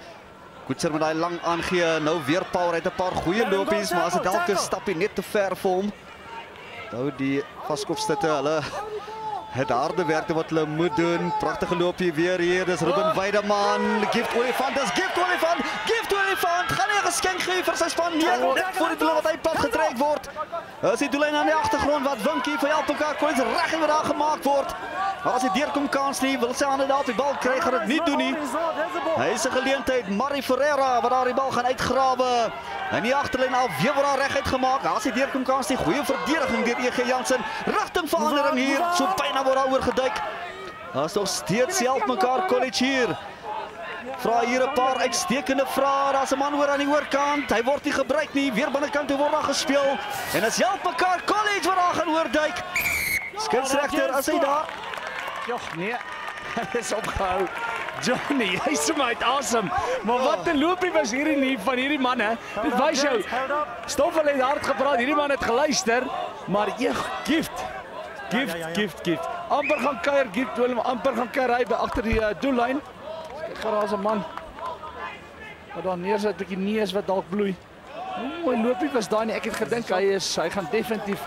Koetser met daai lang aangee. Nou weer Power uit 'n paar goeie lopies, maar as dit elke stapie net te ver vir hom. Nou die vaskopstitte, hulle het harde werk wat hulle moet doen. Pragtige loopie weer hier. Dis Ruben Weideman. Gift Olifant, dis Gift Olifant. Gift Olifant 'n geskenk gee vir sy span nie. Net voor die doel wat hy pad getrek word. Dis die doellyn aan die agtergrond wat Winkie vir mekaar koers reg wat daar gemaak word. As hy deurkom kans nie, wil sy hande daar op die bal kry, gaan dit nie doen nie. Hy is 'n geleentheid, Mari Ferreira wat daar die bal gaan uitgrawe. En die agterlyn al weer word daar reguit gemaak. As hy deurkom kans nie, goeie verdediging deur EG Jansen. Rigtingverandering hier, so byna word daar oorgeduik. Daar's nog steeds help mekaar college hier. Vra hier 'n paar uitstekende vrae. Daar's 'n man oor aan die oorkant. Hy word nie gebruik nie. Weer binnekant toe word daar gespeel. En as help mekaar college wat daar gaan oorduik. Skeieregter, as hy daar Jog, nee. <laughs> Hy is opgehou. Johnny, <laughs> hy is my uit asem. Maar wat 'n loopie was hierdie nie van hierdie manne. Dit wys jou. Stoffel het hard gepraat. Hierdie man het geluister, maar eeg gift. Gift, ja, ja. gift, gift. amper gaan kuier gift Willem, amper gaan kuier by agter die uh, doellyn. Kyk gou daar's 'n man. Wat daar neersit 'n bietjie neus wat dalk bloei. Hoe mooi loopie was daai nie. Ek het gedink hy is hy gaan definitief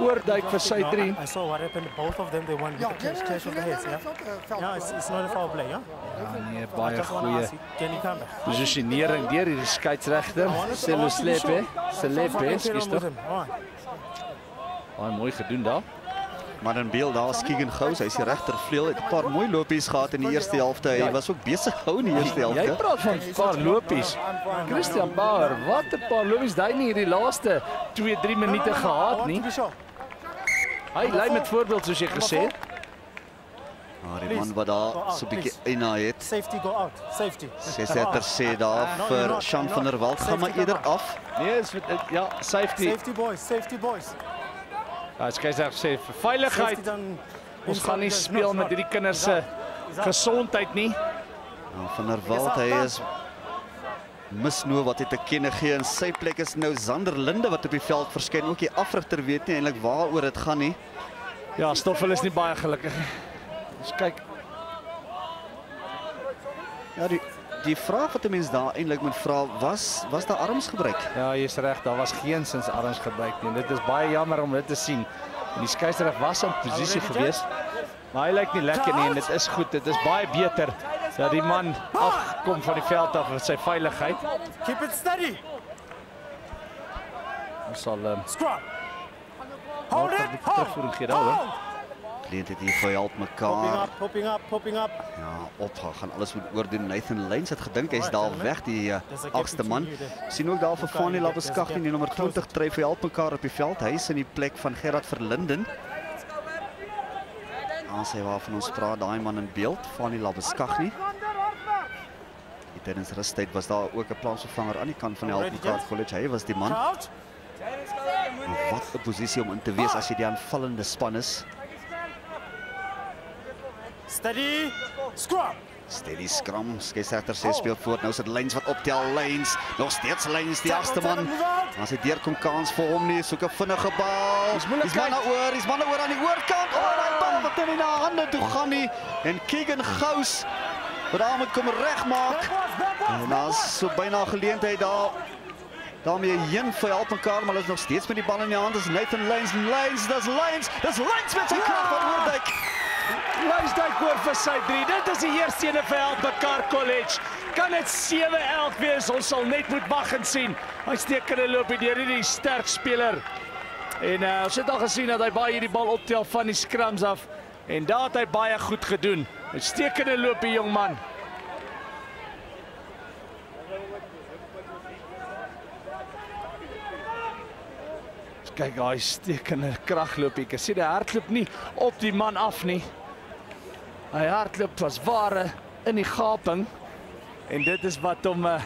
oorduik vir sy No, 3. I, saw what happened. Both of them, they won with the clash, clash of the heads, yeah? Yeah, it's, it's not a foul play, yeah? Nee, I baie goeie posisionering deur hierdie skeieregter. Selo Slepe, skus film with tog. Baie mooi gedoen daar. Maar in beeld daar is Keegan Gous, hy's die regtervleuel. Het 'n paar mooi lopies gehad in die eerste helfte. Hy was ook besig hou in die eerste Jy helfte. praat van 'n paar lopies. Christian Bauer, wat 'n paar lopies daai nie hierdie laaste 2-3 minute gehad nie. Hy lei met voorbeeld soos jy gesê het. Maar die man wat daar so 'n bietjie eina het. Safety go out. Safety. Sessetter sê daar No, you're vir Shan you're van der. Walt gaan maar eerder af. Nee, is ja, safety. Safety boys, safety boys. Ja, skei sê vir veiligheid. dan. Ons gaan nie speel met hierdie kinders se gesondheid nie. Nou, van der Walt hy is misnoo wat hy te kenne gee en sy plek is nou Zander Linde wat op die veld verskyn. Ook die afrigter weet nie eintlik waaroor dit gaan nie. Ja, Stoffel is nie baie gelukkig nie. Ons kyk. Ja, die die vraag wat 'n mens daar eintlik moet vra, was was daar arms gebruik? Ja, jy's reg, daar was geen sins arms gebruik nie. Dit is baie jammer om dit te sien. En die skeieregter was in posisie gewees. Maar hy lyk nie lekker nie en dit is goed. Dit is baie beter dat die man afkom van die veld af met sy veiligheid. Keep it steady. Ons sal um, Scrub. Hold it. terugvoering gee daar, hoor. Geleentheid hier vir help Popping mekaar. up, popping up, popping up. Ja, opgaan gaan alles moet oordoen. Nathan Lyns het gedink hy's daar weg die uh, 'n agste man. sien ook daar vir Mekaar Fanie nie, Labuskaghni dis 'n die nommer gap. 20 tref vir help mekaar op die veld. Hy is in die plek van Gerard Verlinden. Ons sê waarvan ons praat, daai man in beeld, Fanie Labuskaghni. Die tydens rustyd was daar ook 'n plaasvervanger aan die kant van die help mekaar college. Hy was die man. Wat 'n posisie om in te wees as jy die aanvallende span is. Steady. Scrub. Steady scrum. Skeieregter sê speel voort. Nou sit Lyns wat optel. Lyns. Nog steeds Lyns die agste man. As hy deurkom kans vir hom nie. Soek 'n vinnige bal. Dis. Dis manne oor. Dis manne oor aan die oorkant. Oh, daai bal wat in die hande toe gaan nie. En Keegan Gous wat daar moet kom regmaak. En daar's so byna 'n geleentheid daar. daarmee heen vir help mekaar, maar hulle is nog steeds met die bal in die hand. Dis Nathan Lyns, Lyns, dis Lyns. Dis Lyns met sy krag wat oordyk. Luisdijk oor vir sy 3. Dit is die eerste ene vir Help Mekaar College. Kan dit 7-11 wees? Ons sal net moet wag en sien. Hy steek 'n loopie deur hierdie sterk speler. En uh, ons het al gesien dat hy baie hierdie bal optel van die scrums af. En daar het hy baie goed gedoen. 'n Stekende loopie jong man. Kyk, hy stekende kragloop. Ek sien hy hardloop nie op die man af nie. Hy hardloop as ware in die gaping. En dit is wat hom 'n uh,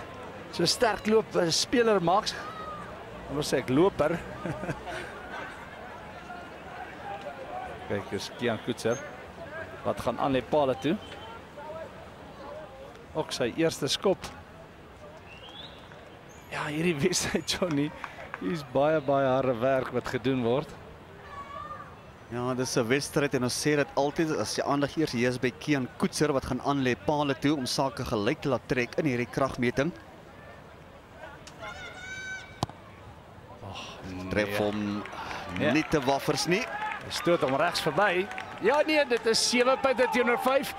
so sterk loop 'n speler maak. Ons sê ek loper. <laughs> Kyk, is Kian Kutser. Wat gaan aan lê paal toe? Ook sy eerste skop. Ja, hierdie <laughs> wedstryd Johnny Hier's baie baie harde werk wat gedoen word. Ja, dis 'n wedstryd en ons sê dit altyd as jy aandag eers hier is by Kian Koetser wat gaan aan lê paale toe om sake gelyk te laat trek in hierdie kragmeting. Ag, Tref nee. hom Nee. nie te waffers nie. Hy stoot hom regs verby. Ja nee, dit is 7 punte teenoor 5.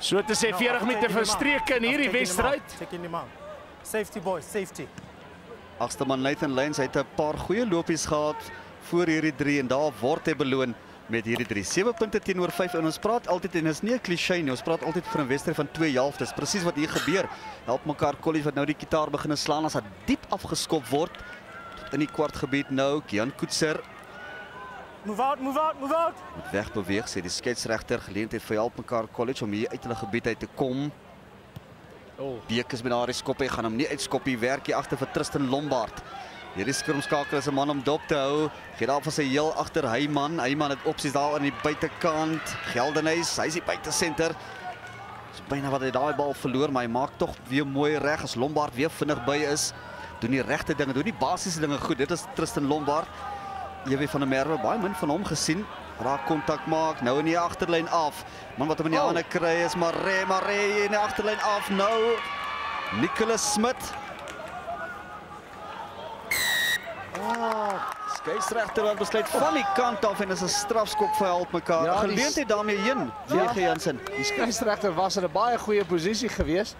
So te sê 40 minute verstreke in hierdie wedstryd. Safety boys, safety. Agste man Nathan Lyons het 'n paar goeie lopies gehad voor hierdie 3 en daar word hy beloon met hierdie 3. 7 punte teenoor 5 en ons praat altyd en is nie 'n klise nie. Ons praat altyd vir 'n wedstryd van 2 helftes. Presies wat hier gebeur. Help mekaar kollies wat nou die kitaar begin slaan as hy diep afgeskop word in die kwartgebied nou. Kian Koetser Move out, move out, move out. moet wegbeweeg sê die skeieregter geleentheid vir help mekaar college om hier uit hulle gebied uit te kom. Bekes met daardie skop hy gaan hom nie uitskop nie. Werk hier agter vir Tristan Lombard. Hierdie skrimskakel is 'n man om dop te hou. Gee daar van sy heel agter Heyman. Heyman het opsies daar aan die buitekant. Geldenhuis, hy's die buitesenter. Dis byna wat hy daai bal verloor, maar hy maak tog weer mooi reg as Lombard weer vinnig by is. Doen die regte dinge, doen die basiese dinge goed. Dit is Tristan Lombard. JW van der Merwe baie min van hom gesien. Raak kontak maak nou in die agterlyn af. Man wat hom in die Oh. hande kry is Mare Mare in die agterlyn af nou. Nicholas Smit. Ah, skeieregter wat besluit van die kant af en is 'n strafskop vir help mekaar. Ja, Ja, die Geleentheid daarmee heen. Ja. Wege Jansen. die skeieregter was in 'n baie goeie posisie gewees.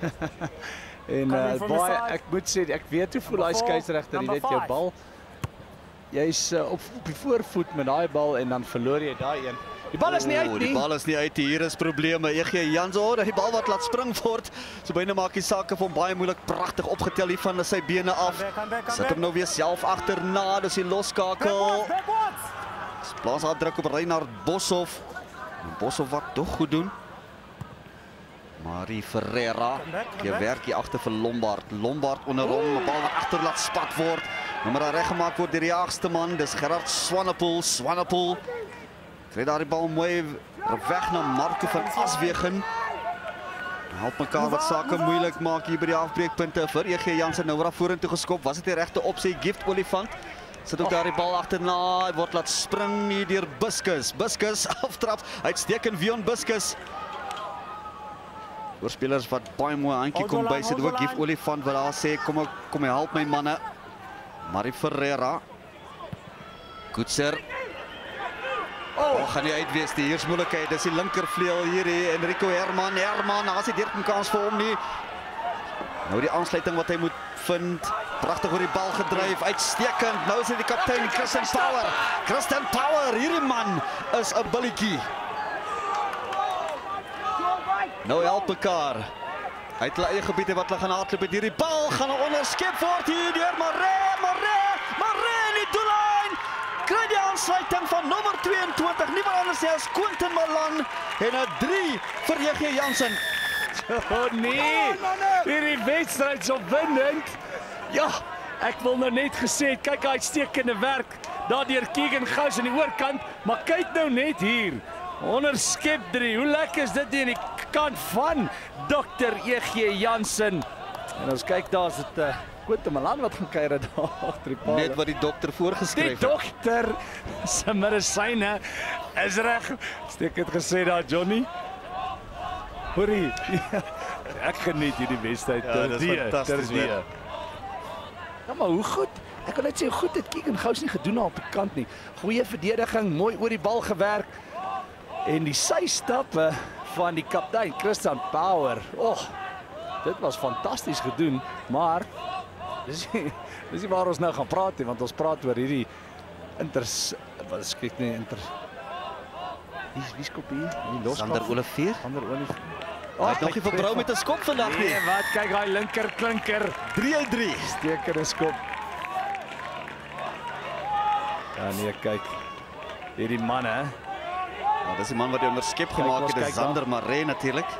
<laughs> en uh, baie ek moet sê ek weet hoe voel daai skeieregter, jy number weet jou five. Jy's uh, op op die voorvoet met daai bal en dan verloor jy daai een. Die bal is nie uit nie. Die bal is nie uit. Hier is probleme. EG Jansen, oh, die bal wat laat spring word. So byna maak die sake vir hom baie moeilik. Pragtig opgetel hier van sy bene af. Sit hom nou weer self agterna. Dis die loskakel. Plaas haar druk op Reinhard Boshoff. Boshoff wat tog goed doen. Marie Ferreira. Jy werk hier agter vir Lombard. Lombard onder hom, 'n bal wat agter laat spat word. Nou maar reggemaak word deur die jaagste man. Dis Gerard Swanepoel. Swanepoel kry daardie bal mooi weg na Marco van Aswegen. Help mekaar wat sake moeilik maak hier by die afbreekpunte vir EG Jansen nou waar vorentoe geskop. Was dit die regte opsie? Gift Olifant sit ook daardie bal agterna. Hy word laat spring hier deur Buskus. Buskus <laughs> aftrap. Uitstekend Wion Buskus. Oor spelers wat baie mooi handjie kom by sit ook Gift. Olifant wat daar sê kom kom help my manne. Marie Ferreira. Koetser. Oh, gaan nie uitwees die hier's moeilikheid. Dis die linkervleuel hierdie Enrico Herman. Herman, daar's nie deurkom kans vir hom nie. Nou die aansluiting wat hy moet vind. Pragtig oor die bal gedryf, uitstekend. Nou is dit die kaptein Christian Power. Christian Power, hierdie man is 'n billetjie. Nou help mekaar. Hy het hulle eie gebied wat hulle gaan hardloop met hierdie bal gaan onderskep word hier deur Mare, Mare, Mare in die doellyn. Kry die aansluiting van nommer 22, niemand anders nie as Quentin Malan en 'n 3 vir JG Jansen. <laughs> Oh nee. Hierdie wedstryd is opwindend. Ja, ek wil nou net gesê het, kyk hy uitstekende werk daardeur Keegan Gous aan die oorkant, maar kyk nou net hier. Onderskep 3. Hoe lekker is dit hier aan die kant van Dr. EG Jansen. En ons kyk daar is dit 'n uh, Quentin Malan wat gaan kuier <laughs> daar agter die paal. Net wat die dokter Die voorgeskryf het. dokter se medisyne is reg. Steek het gesê daar Johnny. Hoorie. <laughs> Ek geniet hierdie wedstryd. Ja, dis terdee, fantasties, terdee. hoor. Ja, maar hoe goed? Ek wil net sê goed het Keegan Gous nie gedoen op die kant nie. Goeie verdediging, mooi oor die bal gewerk. En die systappe van die kaptein Christian Power. Oh, dit was fantasties gedoen, maar dis dis nie waar ons nou gaan praat nie want ons praat oor hierdie inter wat kyk nie inter Wie wie skop hier? Die los. Sander Olivier. Sander Olivier. Hy het nog nie verbrou met 'n skop vandag nie. Nee, wat kyk daai linker klinker. 3 uit 3. Steker 'n skop. Ja nee, kyk. Hierdie man hè. Ja, dis die man wat die onderskep gemaak het, daar. Sander Maree natuurlik.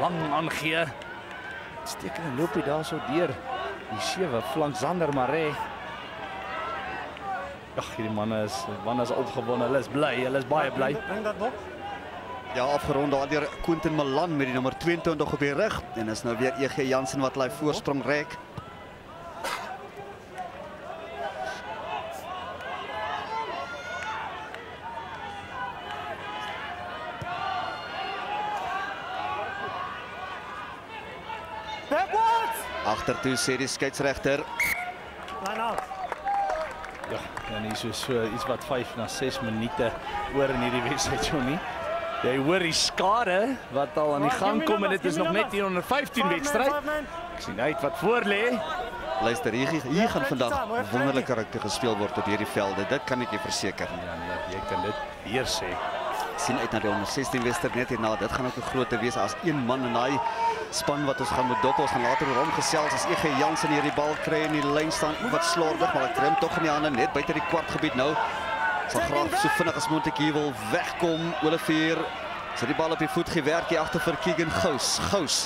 Lang aangee. Steker en loop hy daarso deur. Die sewe flank Sander Maree. Ag, hierdie manne is manne is opgewonde. Hulle is bly. Hulle is baie bly. Bring that ball. Ja, afgerond daardeur Quentin Milan met die nommer 22 op die rug en is nou weer EG Jansen wat hy voorsprong rek. Agtertoe sê die skeieregter, Line out. Ja, en hier is so iets wat 5 na 6 minute oor in hierdie wedstryd Johnny. Jy hoor die skade wat al aan die gang kom en dit is nog net numbers. hier onder 15 Five man, wedstryd. five man. Ek sien uit wat voor lê. luister hier hier Ja, gaan vandag wonderlike rugby gespeel word op hierdie velde. Dit kan ek jou verseker. Ja nee, jy kan dit weer sê. Ek sien uit na die onder 16 wedstryd net hierna. Dit gaan ook 'n groot wees as een man in daai span wat ons gaan moet dop. Ons gaan later oor hom gesels as EG Jansen hierdie bal kry in die lyn staan wat slordig, maar hy hom tog in die hande net buite die kwartgebied nou. Sal graag so vinnig as moontlik hier wil wegkom. Olivier sit die bal op die voet gewerk hier agter vir Keegan Gous. Gous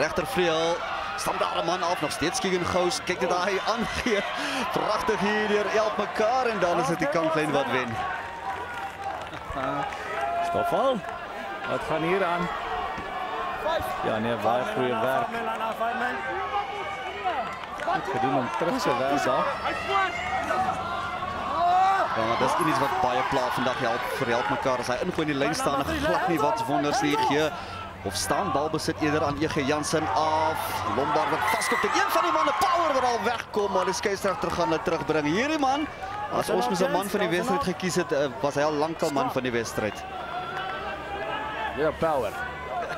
regtervleuel staan daar 'n man af nog steeds Keegan Gous. Kyk dit daai aangee. Pragtig hier deur elk mekaar en dan is dit die kantlyn wat wen. <laughs> Stoffel. Wat gaan hier aan? Ja nee, baie goeie werk. Five man, line out, five man. Goed gedoen om terug te werk daar. Ja, maar dis iets wat baie pla vandag help vir help mekaar as hy ingooi in die lyn staan en glad nie wat wonders nie gee of staan balbesit eerder aan EG Jansen af. Lombard wat vaskop teen een van die manne power wat al wegkom maar die skeieregter gaan dit terugbring. Hierdie man as ons mos 'n man van die wedstryd gekies het, eh, was hy al lankal man van die wedstryd. Ja, power.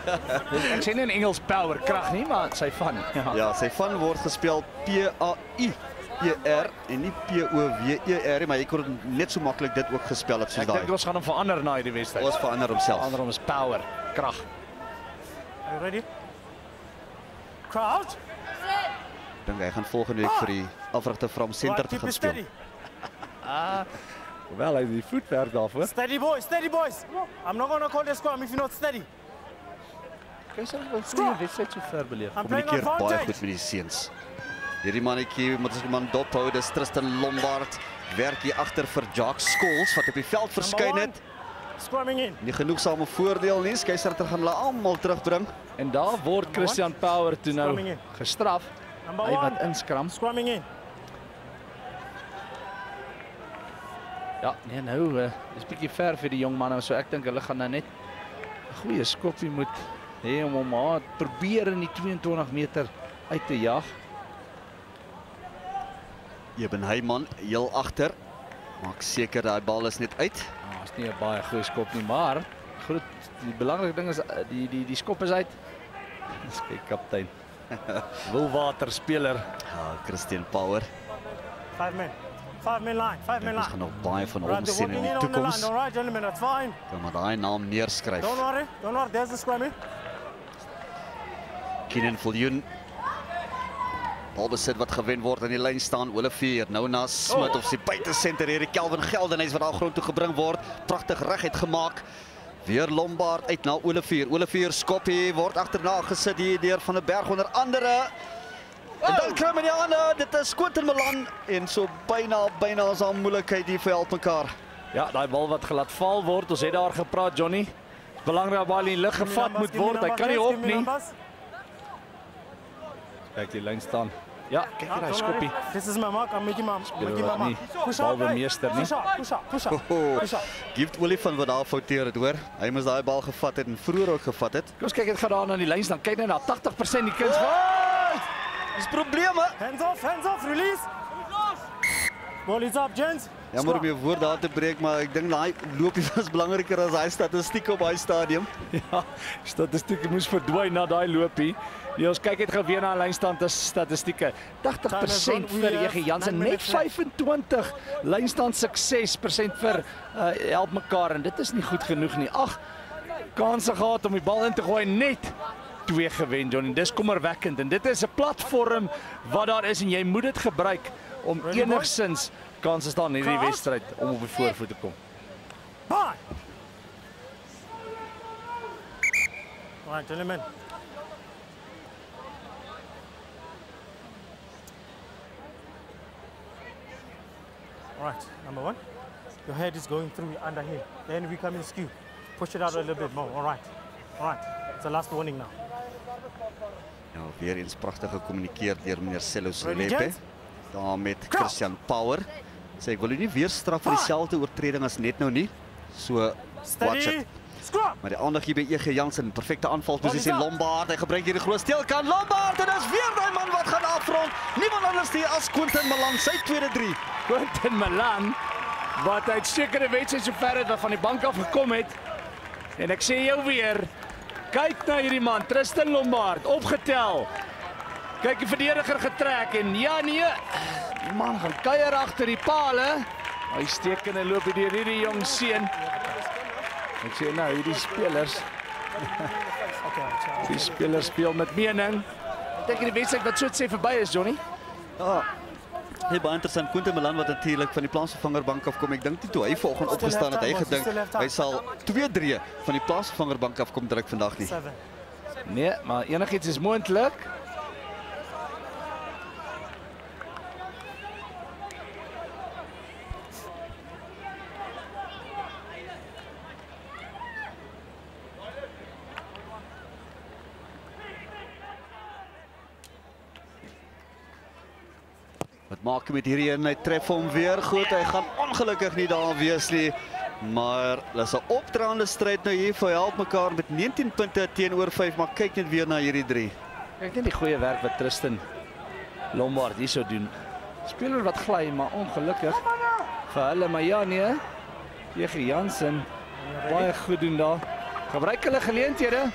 Ek sê nie in Engels power krag nie, maar sy van. Ja. Ja, sy van word gespel P A I E R en nie P O W E R, maar jy kon net so maklik dit ook gespel het soos Ek dink daai. ons gaan hom verander na hierdie wedstryd. Ons verander homself. Verander hom is power, krag. Are you ready? Crowd. Dink hy gaan volgende week vir die afrigter from center te gaan speel. steady. <laughs> Wel, hy het die voetwerk daarvoor. Steady boys, steady boys. I'm not gonna call the scrum if you're not steady. Kyk sou wel so 'n wedstryd so ver beleef. Kommunikeer baie goed met die seuns. Hierdie mannetjie moet ons iemand dophou, dis Tristan Lombard. Werk hier agter vir Jacques Skols wat op die veld verskyn het. Scrumming in. Nie genoegsame voordeel nie. Skeieregter gaan hulle almal terugbring. En daar word Christian Power toe nou gestraf. Hy wat inskram. Scrumming in. Ja, nee nou, uh, dis bietjie ver vir die jong manne, so ek dink hulle gaan nou net 'n goeie skoppie moet hê om hom maar probeer in die 22 meter uit te jag. Eben Heyman heel agter. Maak seker daai bal is net uit. Ah, is nie 'n baie goeie skop nie, maar groot die belangrike ding is eh, die die die skop is uit. <laughs> Dis kyk kaptein. <laughs> Wilwater speler. Ja, Christian Power. Five men. Five men line. Five men Ons line. gaan nog baie van hom sien in die toekoms. Right, gentlemen, that's fine. Kan maar daai naam neerskryf. Don't worry. Don't worry. There's the scrumming. Keenan Viljoen. Balbesit wat gewen word in die lyn staan Olivier nou na Smit Oh. of sy buite senter hierdie Kelvin Geldenhuys wat daar grond toe gebring word. Pragtig reguit gemaak. Weer Lombard uit na Olivier. Olivier skop hier word agterna gesit hier deur van der Berg onder andere. En dan kry men die ander, dit is Quentin Milan en so byna byna is daar moeilikheid hier vir help mekaar. Ja, daai bal wat gelaat val word. Ons het daar gepraat, Johnny. Belangrik dat bal in die me gevat moet word. Hy kan nie op give me nie. Kyk die lyn staan. Ja, No, hier daai don't skoppie. This is my mark. I'm making my, I'm Speler making my mark. Push up, balbemeester hey. nie. Push up, push up, push up. Oh, Push up. Gift Olifant wat daar fouteer het, hoor. Hy moes daai bal gevat het en vroeër ook gevat het. Kom ons kyk dit gaan daar aan die lyn staan. Kyk net na 80% die kuns. Dis probleme. Hands off, hands off, release. Ball is up, gents. Jammer om jou woord daar te breek, maar ek dink daai loopie <laughs> was belangriker as hy statistiek op hy stadium. <laughs> Ja, statistieke moes verdwyn na daai loopie. Ja, ons kyk net gou weer na lynstand as statistieke. 80% vir EG Jansen, net 25 lynstand sukses persent vir uh, help mekaar en dit is nie goed genoeg nie. Ag, kanse gehad om die bal in te gooi net twee gewen Johnny. Dis kommerwekkend en dit is 'n platform wat daar is en jy moet dit gebruik om enigsins kanse staan in hierdie wedstryd om op die voorvoet te kom. Bye. All right, gentlemen. Right, number one, your head is going through under here. Then we come in skew. Push it out a little bit more. All right. All right. It's the last warning now. Ja, weer eens pragtig gekommunikeer deur meneer Solepe. gents? Daar met Christian Power. Sê ek wil nie weer straf vir dieselfde oortreding as net nou nie. So watch it. Maar die ander hier by EG Jansen, perfekte is up. Lombard. Hy gebruik hierdie groot steelkant Lombard en dis weer daai man wat gaan afrond. Niemand anders nie as Quentin Malan, sy tweede 3. Quentin Milan wat uit sekere wedstryd so ver het wat van die bank af gekom het. En ek sê jou weer, kyk na hierdie man, Tristan Lombard, opgetel. Kyk die verdediger getrek en ja nee, man gaan kuier agter die pale. Hy steek en hy loop deur hierdie jong seun. Ek sê nou, hierdie spelers, <laughs> die spelers speel met mening. Ek dink die wedstryd wat so sê verby is, Johnny. Ja. Hey, baie interessant. Quentin Malan wat natuurlik van die plaasvervangerbank af kom. Ek dink nie toe hy vanoggend opgestaan het, hy gedink hy sal 2-3 van die plaasvervangerbank af kom druk vandag nie. Nee, maar enigiets is moontlik. Maak met hierdie een? Hy tref hom weer goed. Hy gaan ongelukkig nie daar wees nie. Maar dis 'n opdraande stryd nou hier vir help mekaar met 19 punte teenoor 5, maar kyk net weer na hierdie 3. Kyk net die goeie werk wat Tristan Lombard hierso doen. Speler wat gly, maar ongelukkig vir hulle, maar ja nee. JG Jansen baie goed doen daar. Gebruik hulle geleenthede.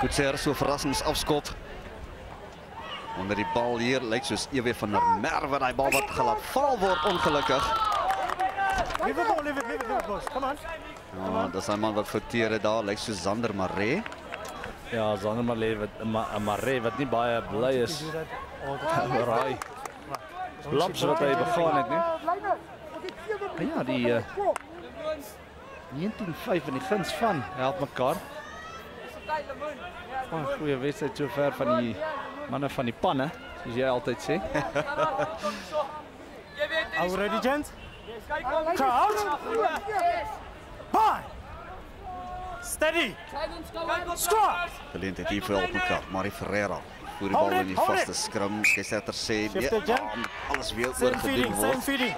Kutser so verrassingsafskop. Onder die bal hier lyk soos EW van der Merwe daai bal wat gelaat val word ongelukkig. Leave it, ball, leave it, leave it, leave it, boys. Come on. Ja, dis 'n man wat verteer het daar, lyk soos Zander Maree. Ja, Zander Maree wat Ma Maree wat nie baie bly is the oor hy laps wat hy begaan het, nee. Maar ja, die uh, 19-5 in die guns van help mekaar. Baie goeie wedstryd sover van die manne van die panne, soos jy altyd sê. Jy weet Are <laughs> we ready, gents? kyk hom. Crowd. Bye. Steady. Kyk hom. Scrub. Geleentheid hier vir help mekaar. Marie Ferreira voer die Hold bal it, in die hold vaste it. skrum. Skeisetter sê nee, Shift it, Jan. ja, moet alles weer Same oorgedoen feeding, same word. feeding.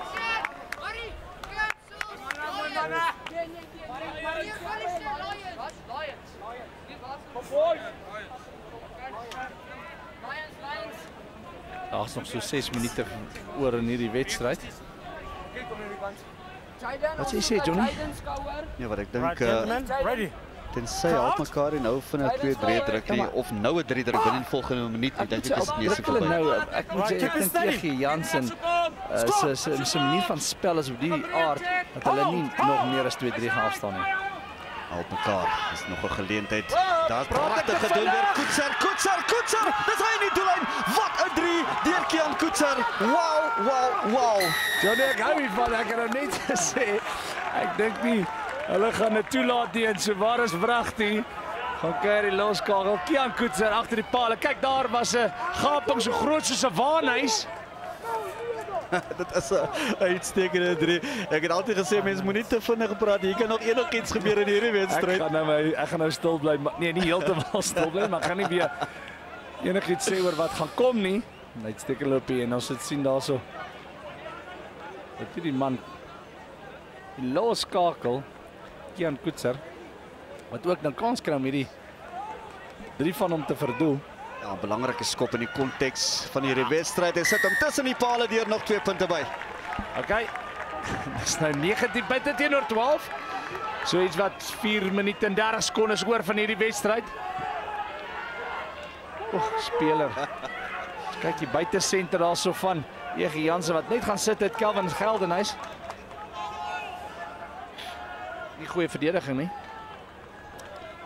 Daar's nog so 6 minute oor in hierdie wedstryd. Wat sê jy sê Johnny? Ja, wat ek dink uh. Ready. tensy help mekaar en nou van 'n 2-3 druk nie of nou 'n 3 druk binne die volgende minuut. Ek dink dit is nie hulle verby. nou. Ek moet sê ek dink. TG Jansen se se se manier van spel is op die aard dat hulle nie nog meer as 2-3 gaan afstaan nie. Help mekaar. Dis nog 'n geleentheid. Daar's pragtig gedoen deur Koetser. Koetser, Koetser. Dis hy in die doellyn. Wat 'n 3 deur Kian Koetser. Wow, wow, wow. Johnny, ek hou hiervan. Ek het nou net <laughs> gesê ek dink nie hulle gaan dit toelaat nie en so waar is Wragtie gaan kyk die loskakel. Kian Koetser agter die paal. Kyk daar was 'n gaping so groot soos 'n waanhuis. <laughs> Dit is 'n uitstekende 3. Ek het altyd gesê mense moenie te vinnig praat. Hier kan nog enigiets gebeur in hierdie Ek wedstryd. gaan nou my ek gaan nou stil bly. Nee, nie heeltemal <laughs> stil bly, maar ek gaan nie weer enigiets sê oor wat gaan kom nie. Net steek hulle op en ons het sien daarso. Wat het die man die loskakel Kian Koetser wat ook nou kans kry om hierdie drie van hom te verdoel. Ja, belangrike skop in die konteks van hierdie wedstryd. Hy sit hom tussen die palle deur nog 2 punte by. Okay. Dis nou 19 punte teenoor 12. So iets wat 4 minute en 30 sekondes oor van hierdie wedstryd. Oeg, speler. <laughs> Kyk hier buite senter daarso van EG Jansen wat net gaan sit het Kelvin Geldenhuys. Nie goeie verdediging nie.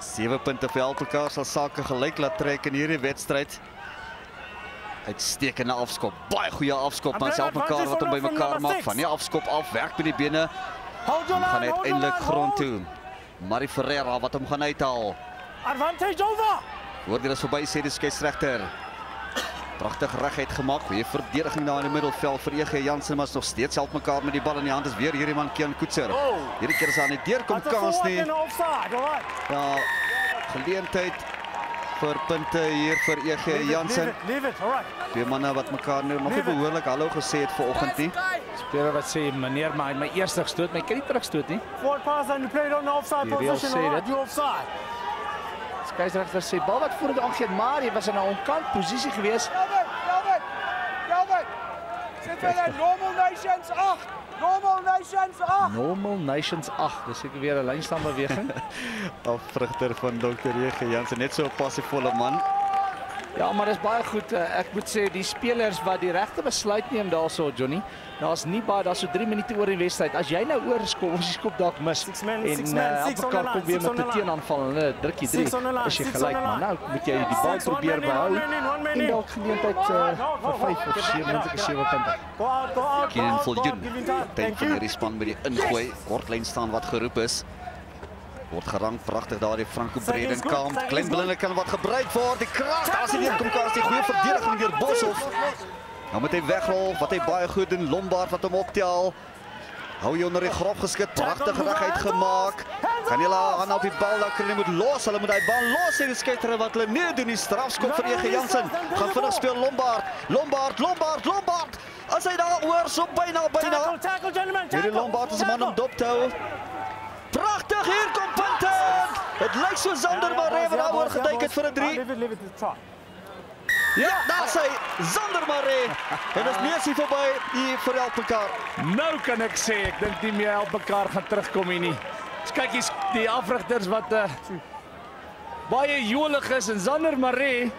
7 punte vir elkaar sal sake gelyk laat trek in hierdie wedstryd. Uitstekende afskop. Baie goeie afskop, maar self mekaar wat hom by mekaar maak van die afskop af, werk met die bene. Hold your Gaan uiteindelik line, grond toe. Mari Ferreira wat hom gaan uithaal. Advantage over. Hoor jy dit verby sê die skeieregter. Pragtig reguit gemaak. Goeie verdediging daar in die middelveld vir EG Jansen, maar is nog steeds help mekaar met die bal in die hand. Is weer hierdie man Kian Koetser. Oh. Hierdie keer is daar nie deurkom kans nie. offside. Ja, geleentheid vir punte hier vir EG Jansen. Twee manne wat mekaar nou nog nie behoorlik hallo gesê het vanoggend nie. Speler wat sê meneer maar my eerste gestoot, my kan nie terugstoot nie. Forward pass and you play on the offside Die reël position, sê right. dit. Skeieregter sê bal wat voor dit aangee, maar hy was in 'n onkant posisie gewees. Kelvin, Kelvin, Kelvin. Sit by dat normal nations 8. Normal nations 8. Normal Nations 8, dis seker weer 'n lynstaanbeweging. <laughs> Afrigter van Dr. EG Jansen, net so 'n passievolle man. Ja, maar dis baie goed. eh, Ek moet sê die spelers wat die regte besluit neem daarso Johnny. Daar's nie baie, daar's so 3 minute oor die wedstryd. As jy nou oorskop, ons die skop dalk mis. Six men, en six men, eh, six on the mekaar line, kom weer six on met 'n the line. teenaanval en hulle druk jy Six on the 3. line, Is jy six gelyk, maar nou moet jy die bal Six, probeer man in, behou. man man En dalk geleentheid uh, vir 5 go. of Get back, 7 get minute, back, 7 get punte. Viljoen. Give him time. Tyd Thank van you. hierdie span by die ingooi. Kortlyn staan wat geroep is. Word gerang pragtig daar die Franco Bredenkamp. Klein goed. blinde kan wat gebruik word. Die krag, daar's die neerkom kans, die goeie verdediging deur Boshoff. Nou moet hy wegrol wat hy baie goed doen. Lombard wat hom optel. Hou jy onder die grof geskit, pragtig reguit gemaak. Kan laat aan op die bal daar kry moet los. Hulle moet daai bal los en die skeieter wat hulle nee doen die strafskop vir EG Jansen. Gaan vinnig speel Lombard. Lombard, Lombard, Lombard. As hy daar oor so byna byna. Tackle, tackle, gentlemen, Hierdie. Lombard is 'n man om dop te hou. Pragtig hier kom punte. Dit lyk so Zander Ja, ja, Maree wat ja, daar boys, oorgeduik ja, het vir 'n boys. 3. Ah, Leave it, leave it, it's try. Ja, daar sê Zander Maree. En dis meesie verby hier vir help mekaar. Nou kan ek sê ek dink nie meer help mekaar gaan terugkom hier nie. Ons kyk hier's die afrigters wat uh, baie jolig is en Zander Maree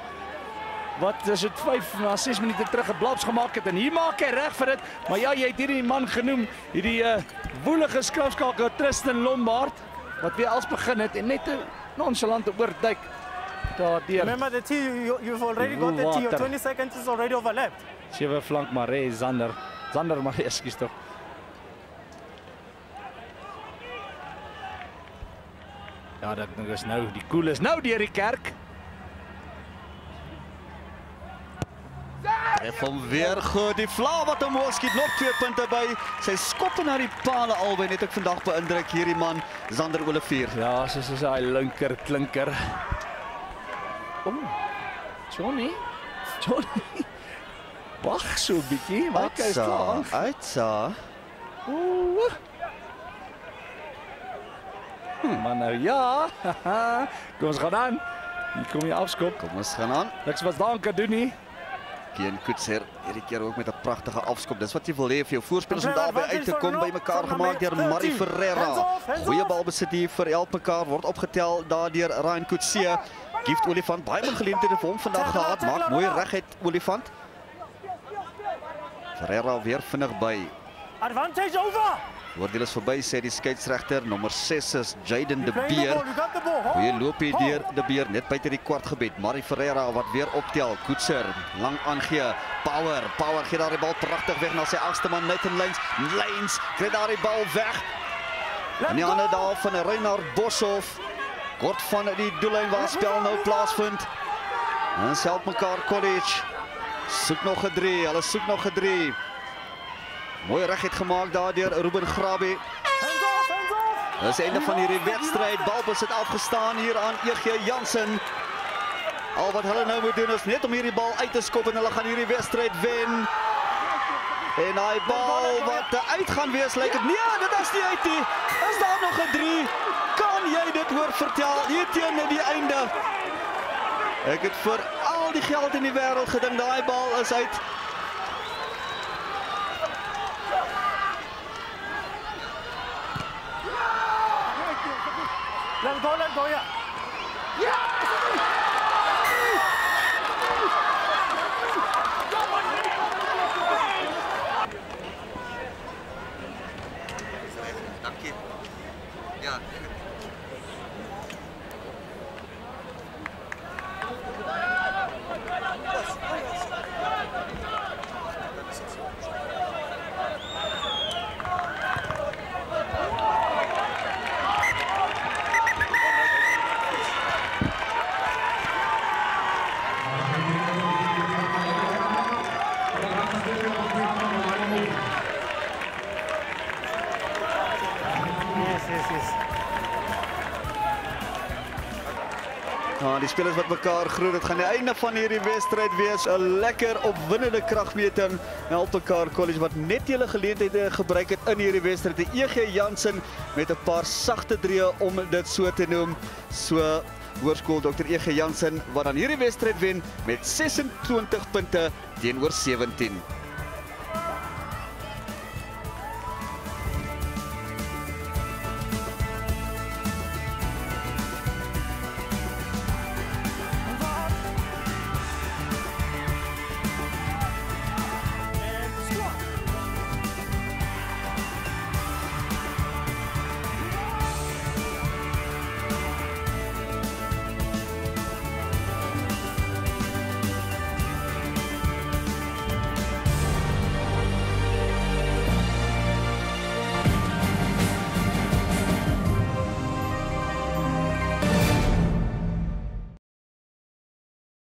wat is dit 5 na 6 minute terug 'n blaps gemaak het en hier maak hy reg vir dit. Maar ja, jy het hierdie man genoem, hierdie uh, woelige skrifskakel Tristan Lombard wat weer als begin het en net 'n nonchalante oorduik daardeur. Remember the T, you, you've already got the T. Your Water. 20 seconds is already overlapped. Sewe flank Maree Zander. Zander Maree, <laughs> ekskuus tog. Ja, dit is nou die koel is nou deur die kerk. Tref hom weer goed. Die Vla wat hom hoog skiet nog twee punte by. Sy skoppe na die palle albei net ek vandag beïndruk hierdie man Zander Olivier. Ja, soos is daai linker klinker. O. Johnny. Johnny. Wag so 'n bietjie, maak hy Uitsa, klaar. uitsa. Ooh. Hm, maar nou ja. Kom ons gaan aan. Hier kom jy afskop. Kom ons gaan aan. Niks wat daan kan doen nie. Keen Koetser hierdie keer ook met 'n pragtige afskop. Dis wat jy wil hê vir jou voorspelers om daarby uit te kom by mekaar gemaak deur 13. Ferreira. Goeie balbesit hier vir help mekaar word opgetel daardeur Ryan Koetsie. Gift Olifant baie min geleenthede vir hom vandag gehad. Maak mooi tackle. reguit Olifant. Ferreira weer vinnig by. Advantage over. Oordeel is verby sê die skeieregter. Nommer 6 is Jaden de Beer. Goeie loop hold. deur De Beer net buite die kwartgebied. Marie Ferreira wat weer optel. Koetser lang aangee. Power, Power gee daar die bal pragtig weg na sy agste man Nathan Lyns. Lyns kry daar die bal weg. En die ander daar van Reinhard Boshoff. Kort van die doellyn waar spel nou plaasvind. En self mekaar College. Soek nog 'n 3. Hulle soek nog 'n 3. Mooi reguit gemaak daardeur Ruben off. Dis die einde van hierdie wedstryd. Balbesit afgestaan hier aan EG Jansen. Al wat hulle nou moet doen is net om hierdie bal uit te skop en hulle gaan hierdie wedstryd wen. En daai bal wat uit gaan wees, lyk dit nee, dit is nie uit nie. Is daar nog 'n 3? Kan jy dit hoor vertel hier teen die einde? Ek het vir al die geld in die wêreld gedink daai bal is uit. Go, go, let go, spelers wat mekaar groet, dit gaan die einde van hierdie wedstryd wees. 'n Lekker opwindende kragmeting. Help mekaar College wat net julle geleenthede gebruik het in hierdie wedstryd. Die EG Jansen met 'n paar sagte drie om dit so te noem. So Hoërskool Dr. EG Jansen wat dan hierdie wedstryd wen met 26 punte teenoor 17.